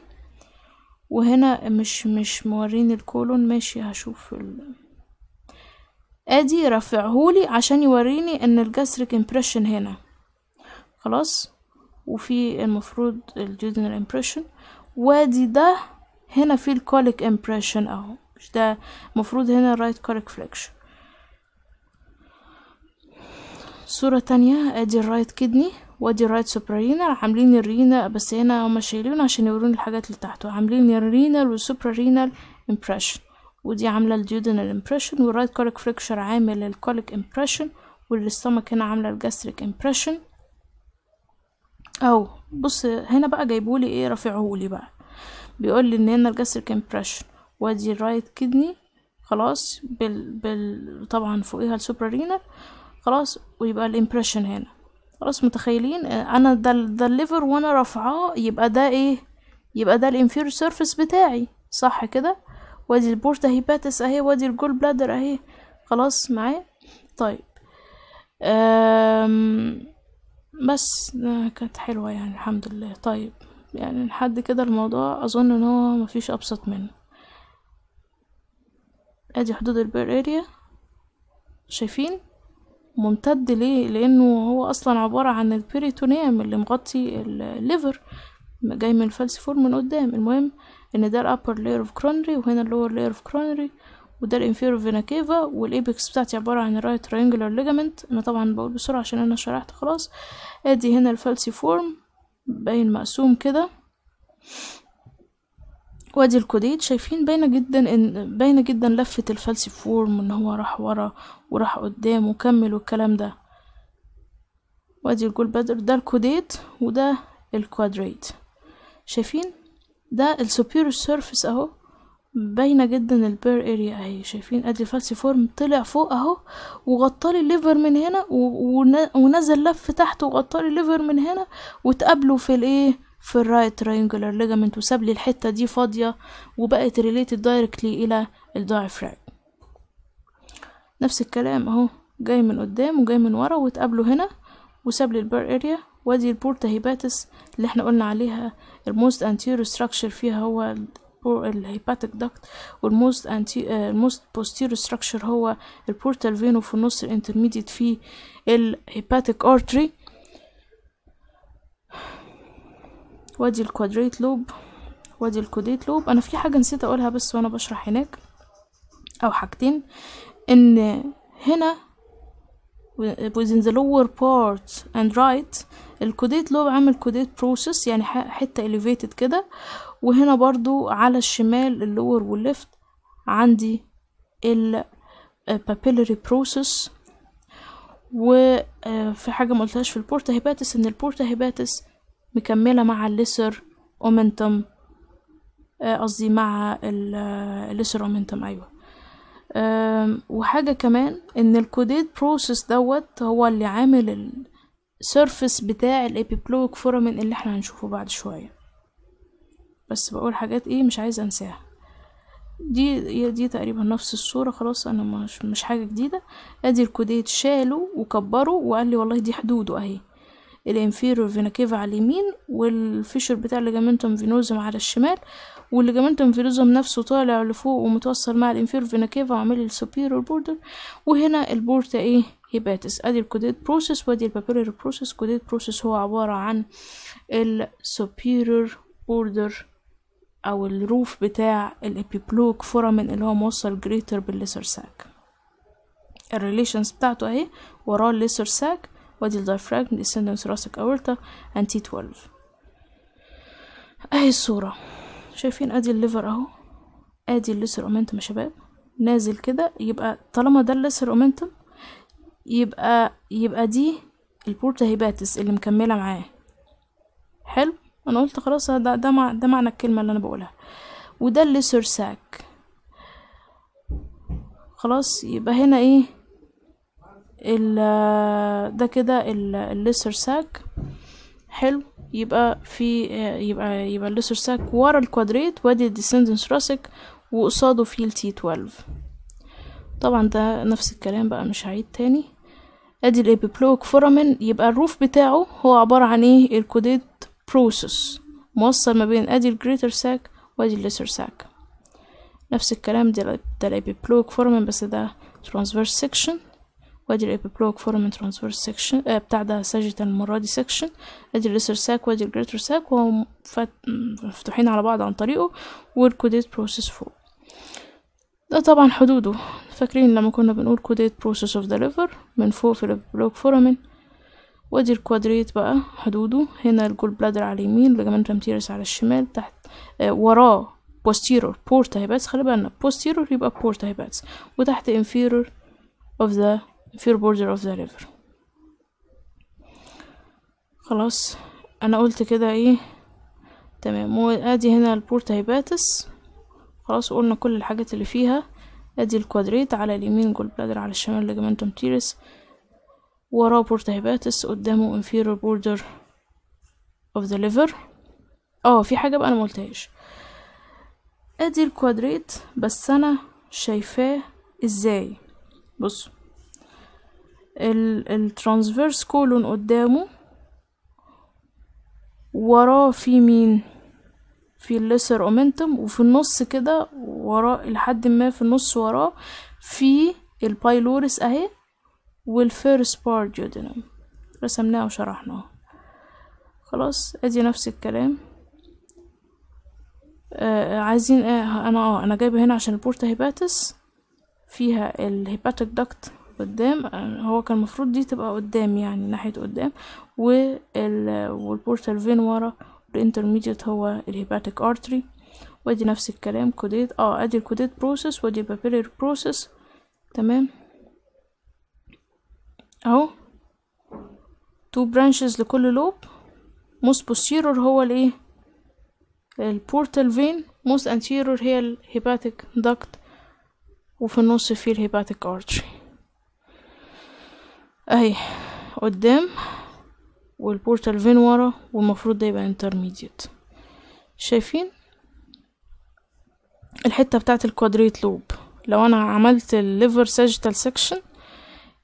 وهنا مش مش موريني ال colon ماشي هشوف ال... آدي رافعهولي عشان يوريني إن ال gastric impression هنا. خلاص وفي المفروض ال duodenal impression وادي ده هنا في ال colic impression أهو مش ده المفروض هنا ال right colic flexure صورة تانية ادي ال right kidney وادي ال right suprarenal عاملين ال renal بس هنا هما شايلين عشان يوروني الحاجات اللي تحته. عاملين ال renal وال suprarenal impression ودي عاملة ال duodenal impression وال right colic flexure عامل ال colic impression وال stomach هنا عاملة ال gastric impression اهو بص هنا بقى جايبولي إيه؟ رافعهولي بقى. بيقول لي إن هنا ال gastric impression وادي ال right kidney خلاص بال, بال طبعا فوقيها ال suprarenal خلاص ويبقى ال impression هنا. خلاص متخيلين؟ أنا ده ده ال liver وأنا رافعاه يبقى ده إيه؟ يبقى ده ال inferior surface بتاعي. صح كده؟ وادي ال porta hepatis أهي وادي ال gall bladder أهي. خلاص معايا؟ طيب. أم بس كانت حلوة يعني الحمد لله. طيب يعني لحد كده الموضوع أظن إن هو مفيش أبسط منه. أدي حدود ال bare area شايفين؟ ممتد ليه؟ لأنه هو أصلا عبارة عن ال peritoneum اللي مغطي ال liver جاي من ال falciform من قدام. المهم إن ده ال upper layer of coronary وهنا ال lower layer of coronary وده ال inferior vena cava وال apex بتاعتي عبارة عن ال right triangular ligament أنا طبعا بقول بسرعة عشان أنا شرحت خلاص. أدي هنا ال falciform باين مقسوم كده. وادي ال caudate شايفين باينة جدا ان باينة جدا لفة ال falciform إن هو راح ورا وراح قدام وكمل والكلام ده. وادي ال gall bladder ده ال caudate وده ال quadrate. شايفين؟ ده ال superior surface أهو. باينة جدا ال bare area أهي. شايفين؟ ادي ال falciform طلع فوق أهو وغطالي ال liver من هنا ونزل لف تحت وغطالي الليفر من هنا واتقابلوا في الايه في ال right triangular ligament وساب لي الحتة دي فاضية وبقت related directly إلى ال diaphragm نفس الكلام أهو جاي من قدام وجاي من ورا واتقابلوا هنا وساب لي ال bare area وادي ال porta hepatis اللي إحنا قلنا عليها ال most anterior structure فيها هو ال hepatic duct وال most ante ال most posterior structure هو ال portal vein وفي النص ال intermediate فيه ال hepatic artery وادي ال quadrate lobe وادي ال caudate lobe. أنا في حاجة نسيت أقولها بس وأنا بشرح هناك أو حاجتين إن هنا within the lower part and right ال caudate lobe عامل caudate process يعني حتة elevated كده. وهنا برضو على الشمال ال lower وال left عندي ال papillary process. وفي حاجة ما قلتهاش في ال porta hepatis إن ال porta hepatis مكملة مع ال lesser omentum قصدي مع ال lesser omentum أيوه. وحاجة كمان إن ال caudate process دوت هو اللي عامل ال surface بتاع ال epiploic foramen اللي إحنا هنشوفه بعد شوية. بس بقول حاجات إيه مش عايزة أنساها. دي دي تقريبا نفس الصورة خلاص أنا مش مش حاجة جديدة. أدي ال caudate شالوا وكبروا وقال لي والله دي حدوده أهي. ال inferior vena cava على اليمين وال fissure بتاع ال ligamentum venosum على الشمال. وال ligamentum venosum نفسه طالع لفوق ومتوصل مع ال inferior vena cava وعامل ال superior border وهنا ال porta إيه؟ hepatis. أدي ال caudate process وأدي ال papillary process caudate process هو عبارة عن ال superior border أو ال roof بتاع ال epiploic foramen اللي هو موصل greater بال lesser sac ال relations بتاعته اهي وراه ال lesser sac وادي ال diaphragm descendant thoracic aorta and T12 أهي الصورة. شايفين أدي ال liver أهو. أدي ال lesser omentum يا شباب. نازل كده يبقى طالما ده ال lesser omentum يبقى يبقى دي ال porta hepatis اللي مكملة معاه. حلو؟ أنا قلت خلاص ده ده, مع ده معنى الكلمة اللي أنا بقولها. وده ال lesser sac. خلاص يبقى هنا إيه؟ ده كده ال lesser sac. حلو. يبقى في يبقى يبقى ال lesser sac ورا ال quadrate وادي ال descending thoracic وقصاده في ال T 12 طبعا ده نفس الكلام بقى مش هعيد تاني. ادي ال epiploic foramen يبقى ال roof بتاعه هو عبارة عن إيه؟ ال caudate process موصل ما بين ادي ال greater sac وادي ال lesser sac نفس الكلام ده ال epiploic foramen بس ده transverse section وادي ال epiploic foramen transverse section بتاع ده sagittal المرة دي section ادي ال lesser sac وادي ال greater sac وهم مفتوحين على بعض عن طريقه وال caudate process فوق ده طبعا حدوده. فاكرين لما كنا بنقول caudate process of the liver من فوق في ال epiploic foramen وادي ال quadrate بقى حدوده. هنا ال gall bladder على اليمين ligamentum teres على الشمال تحت آه وراه posterior porta hepatis خلي بالنا posterior يبقى porta hepatis وتحت inferior of the inferior border of the liver خلاص أنا قلت كده إيه تمام. وآدي هنا ال porta hepatis خلاص قلنا كل الحاجات اللي فيها. آدي ال quadrate على اليمين gall bladder على الشمال ligamentum teres وراه porta hepatis قدامه inferior border of the liver. آه في حاجة بقى أنا مقلتهاش آدي ال quadrate بس أنا شايفاه إزاي؟ بص ال transverse colon قدامه. وراه في مين؟ في ال lesser omentum وفي النص كده وراه لحد ما في النص وراه في ال pylorus أهي وال first part duodenum رسمناه وشرحناه. خلاص أدي نفس الكلام. آه عايزين آه أنا آه أنا جايبه هنا عشان ال porta hepatis فيها ال hepatic duct قدام آه هو كان المفروض دي تبقى قدام يعني ناحية قدام وال وال portal vein ورا ال intermediate هو ال hepatic artery وادي نفس الكلام caudate آه ادي ال caudate process وادي ال papillary process تمام؟ أهو. two branches لكل lobe most posterior هو الإيه؟ ال portal vein most anterior هي ال hepatic duct وفي النص فيه ال hepatic artery اهي قدام وال portal vein ورا والمفروض ده يبقى intermediate شايفين؟ الحتة بتاعه ال quadrate lobe لو أنا عملت ال liver sagittal section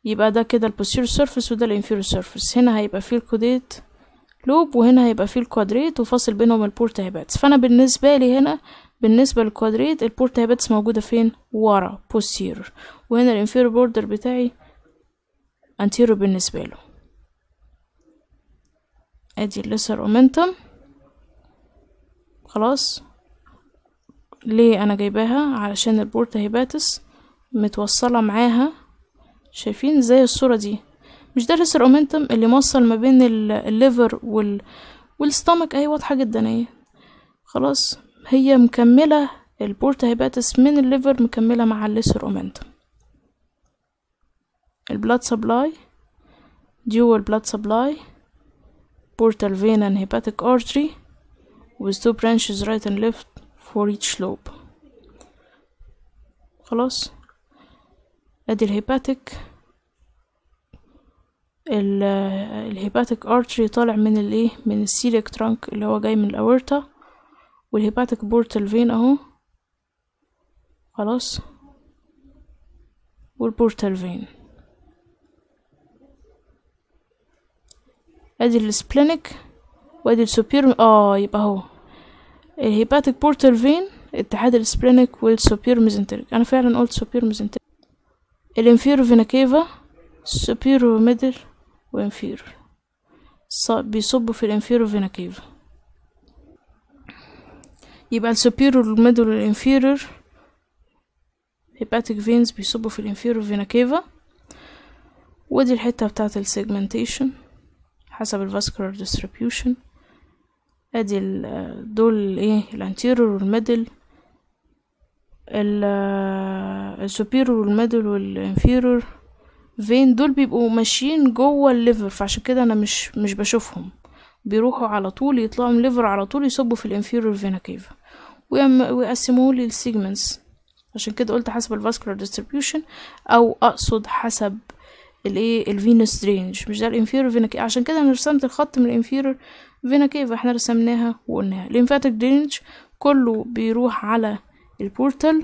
يبقى ده كده ال posterior surface وده ال inferior surface هنا هيبقى فيه ال caudate lobe وهنا هيبقى فيه ال quadrate وفاصل بينهم ال porta hepatis فأنا بالنسبة لي هنا بالنسبة لل quadrate ال porta hepatis موجودة فين؟ ورا posterior وهنا ال inferior border بتاعي anterior بالنسبة له. أدي ال lesser omentum خلاص. ليه أنا جايباها؟ علشان ال porta hepatis متوصلة معاها. شايفين زي الصورة دي. مش ده ال lesser omentum اللي موصل ما بين ال liver وال وال stomach أهي واضحة جدا أهي. خلاص. هي مكملة ال porta hepatis من ال liver مكملة مع ال lesser omentum ال blood supply dual blood supply portal vein and hepatic artery with two branches right and left for each lobe. خلاص؟ ادي ال hepatic ال hepatic artery طالع من الايه من ال celiac trunk اللي هو جاي من ال aorta وال hepatic portal vein أهو. خلاص؟ وال portal vein ادي ال splenic وادي السوبير آه يبقى اهو ال hepatic portal vein؟ اتحاد ال splenic وال superior mesenteric أنا فعلا قلت superior mesenteric ال inferior vena cava superior middle و inferior. بيصبوا في ال inferior vena cava. يبقى ال superior ال middle وال inferior. hepatic veins بيصبوا في ال inferior vena cava. ودي الحتة بتاعة ال segmentation حسب ال vascular distribution. ادي دول إيه ال anterior وال middle. ال superior وال middle وال inferior. vein دول بيبقوا ماشيين جوه ال liver فعشان كده أنا مش مش بشوفهم. بيروحوا على طول يطلعوا من ال liver على طول يصبوا في ال inferior vena cava ويقسموه لي ال segments عشان كده قلت حسب ال vascular distribution أو اقصد حسب الايه ال venous drainage. مش ده ال inferior vena cava عشان كده أنا رسمت الخط من ال inferior vena cava إحنا رسمناها وقلناها. ال lymphatic drainage كله بيروح على ال portal.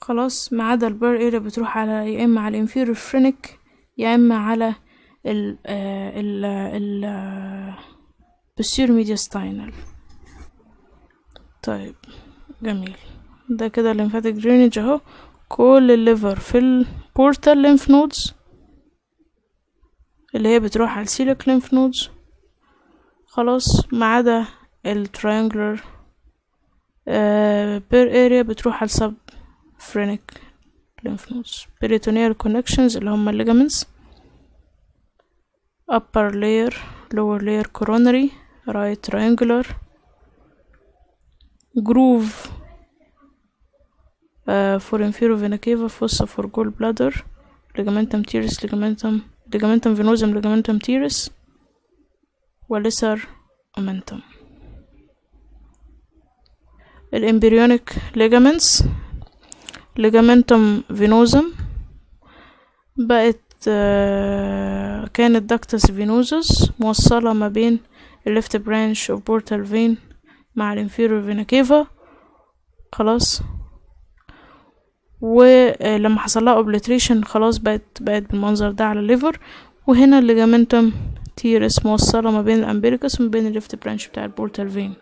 خلاص ما عدا ال bare area بتروح على يا إما على ال inferior phrenic يا إما على ال ال ال posterior mediastinal طيب جميل. ده كده ال lymphatic drainage أهو. كل ال liver في ال portal lymph nodes اللي هي بتروح على ال celiac lymph nodes خلاص ما عدا ال triangular bare area بتروح على ال subphrenic lymph nodes. peritoneal connections اللي هما ligaments upper layer lower layer coronary right triangular groove for inferior vena cava fossa for gall bladder ligamentum teres ligamentum ligamentum venosum ligamentum teres و lesser omentum ال embryonic ligaments ligamentum venosum بقت كانت ductus venosus موصلة ما بين ال left branch of portal vein مع ال inferior vena cava خلاص. ولما حصل لها obliteration خلاص بقت بقت بالمنظر ده على ال liver وهنا ال ligamentum teres موصلة ما بين ال umbilicus وما بين ال left branch بتاع ال portal vein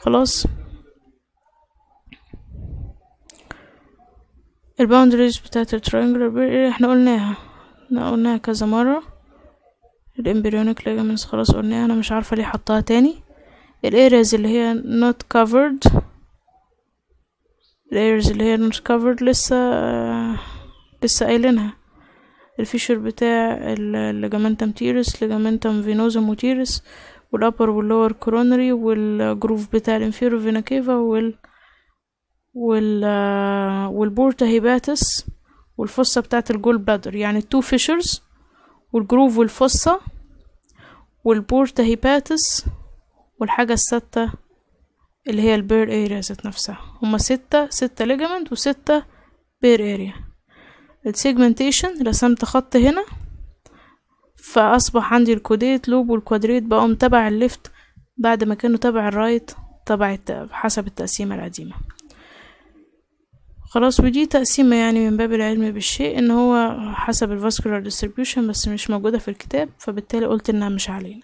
خلاص. ال boundaries بتاعت ال triangular إحنا قلناها. إحنا قلناها كذا مرة. ال embryonic ligaments خلاص قلناها. أنا مش عارفة ليه حطها تاني. ال areas اللي هي not covered ال areas اللي هي not covered لسه لسه قايلينها. ال fissure بتاع الليجامنتم تيرس ليجامنتم فينوزم وتيرس والابر واللور كورونري والجروف بتاع ال inferior vena cava وال وال وال porta hepatis وال fossa بتاعت ال gall bladder يعني ال two fissures وال groove وال fossa وال porta hepatis والحاجة الستة اللي هي ال bare area ذات نفسها. هما ستة ستة ligament وستة bare area ال segmentation رسمت خط هنا فأصبح عندي ال caudate lobe وال quadrate بقوا تبع ال left بعد ما كانوا تبع ال right تبع حسب التقسيمة القديمة. خلاص ودي تقسيمة يعني من باب العلم بالشيء إن هو حسب ال vascular distribution بس مش موجودة في الكتاب فبالتالي قلت إنها مش علينا.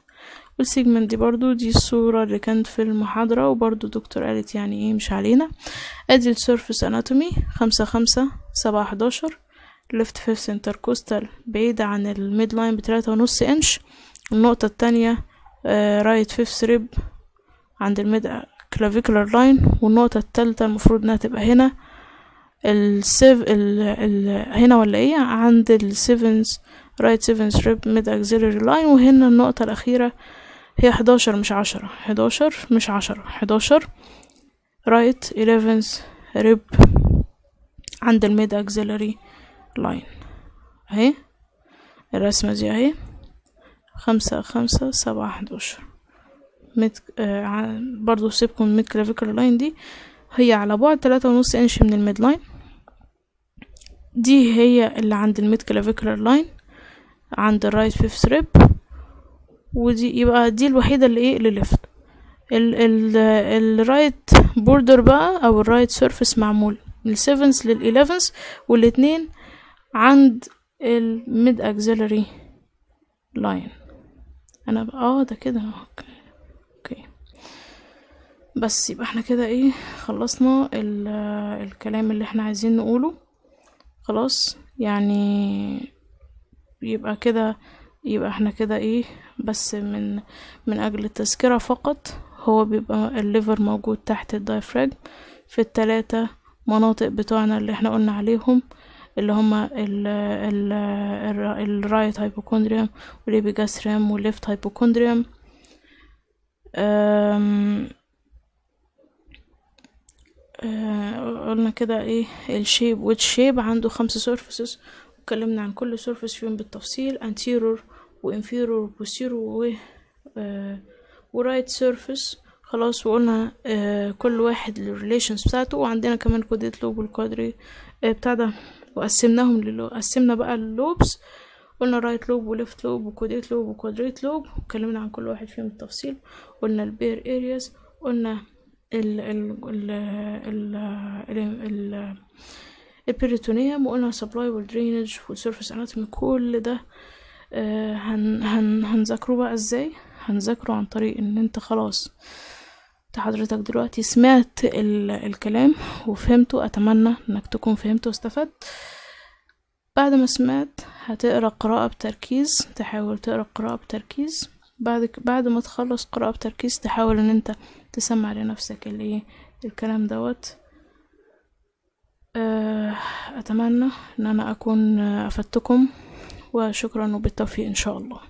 وال segment دي برضو دي الصورة اللي كانت في المحاضرة وبرضو دكتور قالت يعني إيه مش علينا. أدي ال surface anatomy خمسة خمسة سبعة حداشر. left fifth intercostal بعيدة عن ال mid line بتلاتة ونص انش النقطة التانية right fifth rib عند ال mid clavicular line والنقطة التالتة المفروض إنها تبقى هنا. ال sev ال ال هنا ولا إيه؟ عند ال seventh right seventh rib mid axillary line وهنا النقطة الأخيرة هي حداشر مش عشرة. حداشر مش عشرة. حداشر. right eleventh rib عند ال mid axillary line أهي. الرسمة دي أهي. خمسة خمسة سبعة حداشر. mid آه برضو سيبكم ال mid clavicular line دي. هي على بعد تلاتة ونص انش من ال mid line دي هي اللي عند ال mid clavicular line عند ال right fifth rib ودي يبقى دي الوحيدة اللي إيه اللي left ال ال ال right border بقى أو ال right surface معمول. من ال seventh لل eleventh والاتنين عند ال mid axillary line أنا بقى آه ده كده okay okay. بس يبقى إحنا كده إيه خلصنا الكلام اللي إحنا عايزين نقوله. خلاص يعني يبقى كده يبقى إحنا كده إيه بس من من أجل التذكرة فقط هو بيبقى ال liver موجود تحت ال diaphragm في التلاتة مناطق بتوعنا اللي إحنا قلنا عليهم اللي هما ال ال ال right hypochondrium وال epigastrium وال left hypochondrium قلنا كده إيه ال shape وال shape عنده خمسة surfaces اتكلمنا عن كل surface فيهم بالتفصيل. anterior و inferior و posterior و و right surface. خلاص وقلنا آه كل واحد ال relations بتاعته. وعندنا كمان caudate lobe وال quadrate آه بتاع ده. وقسمناهم للو قسمنا بقى ال lobes. قلنا right lobe و left lobe و caudate lobe و quadrate lobe واتكلمنا عن كل واحد فيهم بالتفصيل. قلنا ال bare areas قلنا ال ال ال ال ال ال ال peritoneum وقلنا supply وال drainage وال surface anatomy كل ده آه هن هن هنذاكره بقى إزاي؟ هنذاكره عن طريق ان انت خلاص انت حضرتك دلوقتي سمعت ال الكلام وفهمته اتمنى انك تكون فهمته واستفدت. بعد ما سمعت هتقرأ قراءة بتركيز تحاول تقرأ قراءة بتركيز. بعد بعد ما تخلص قراءة بتركيز تحاول ان انت تسمع لنفسك الايه الكلام دوت. اتمنى ان أنا اكون افدتكم. وشكرا وبالتوفيق إن شاء الله.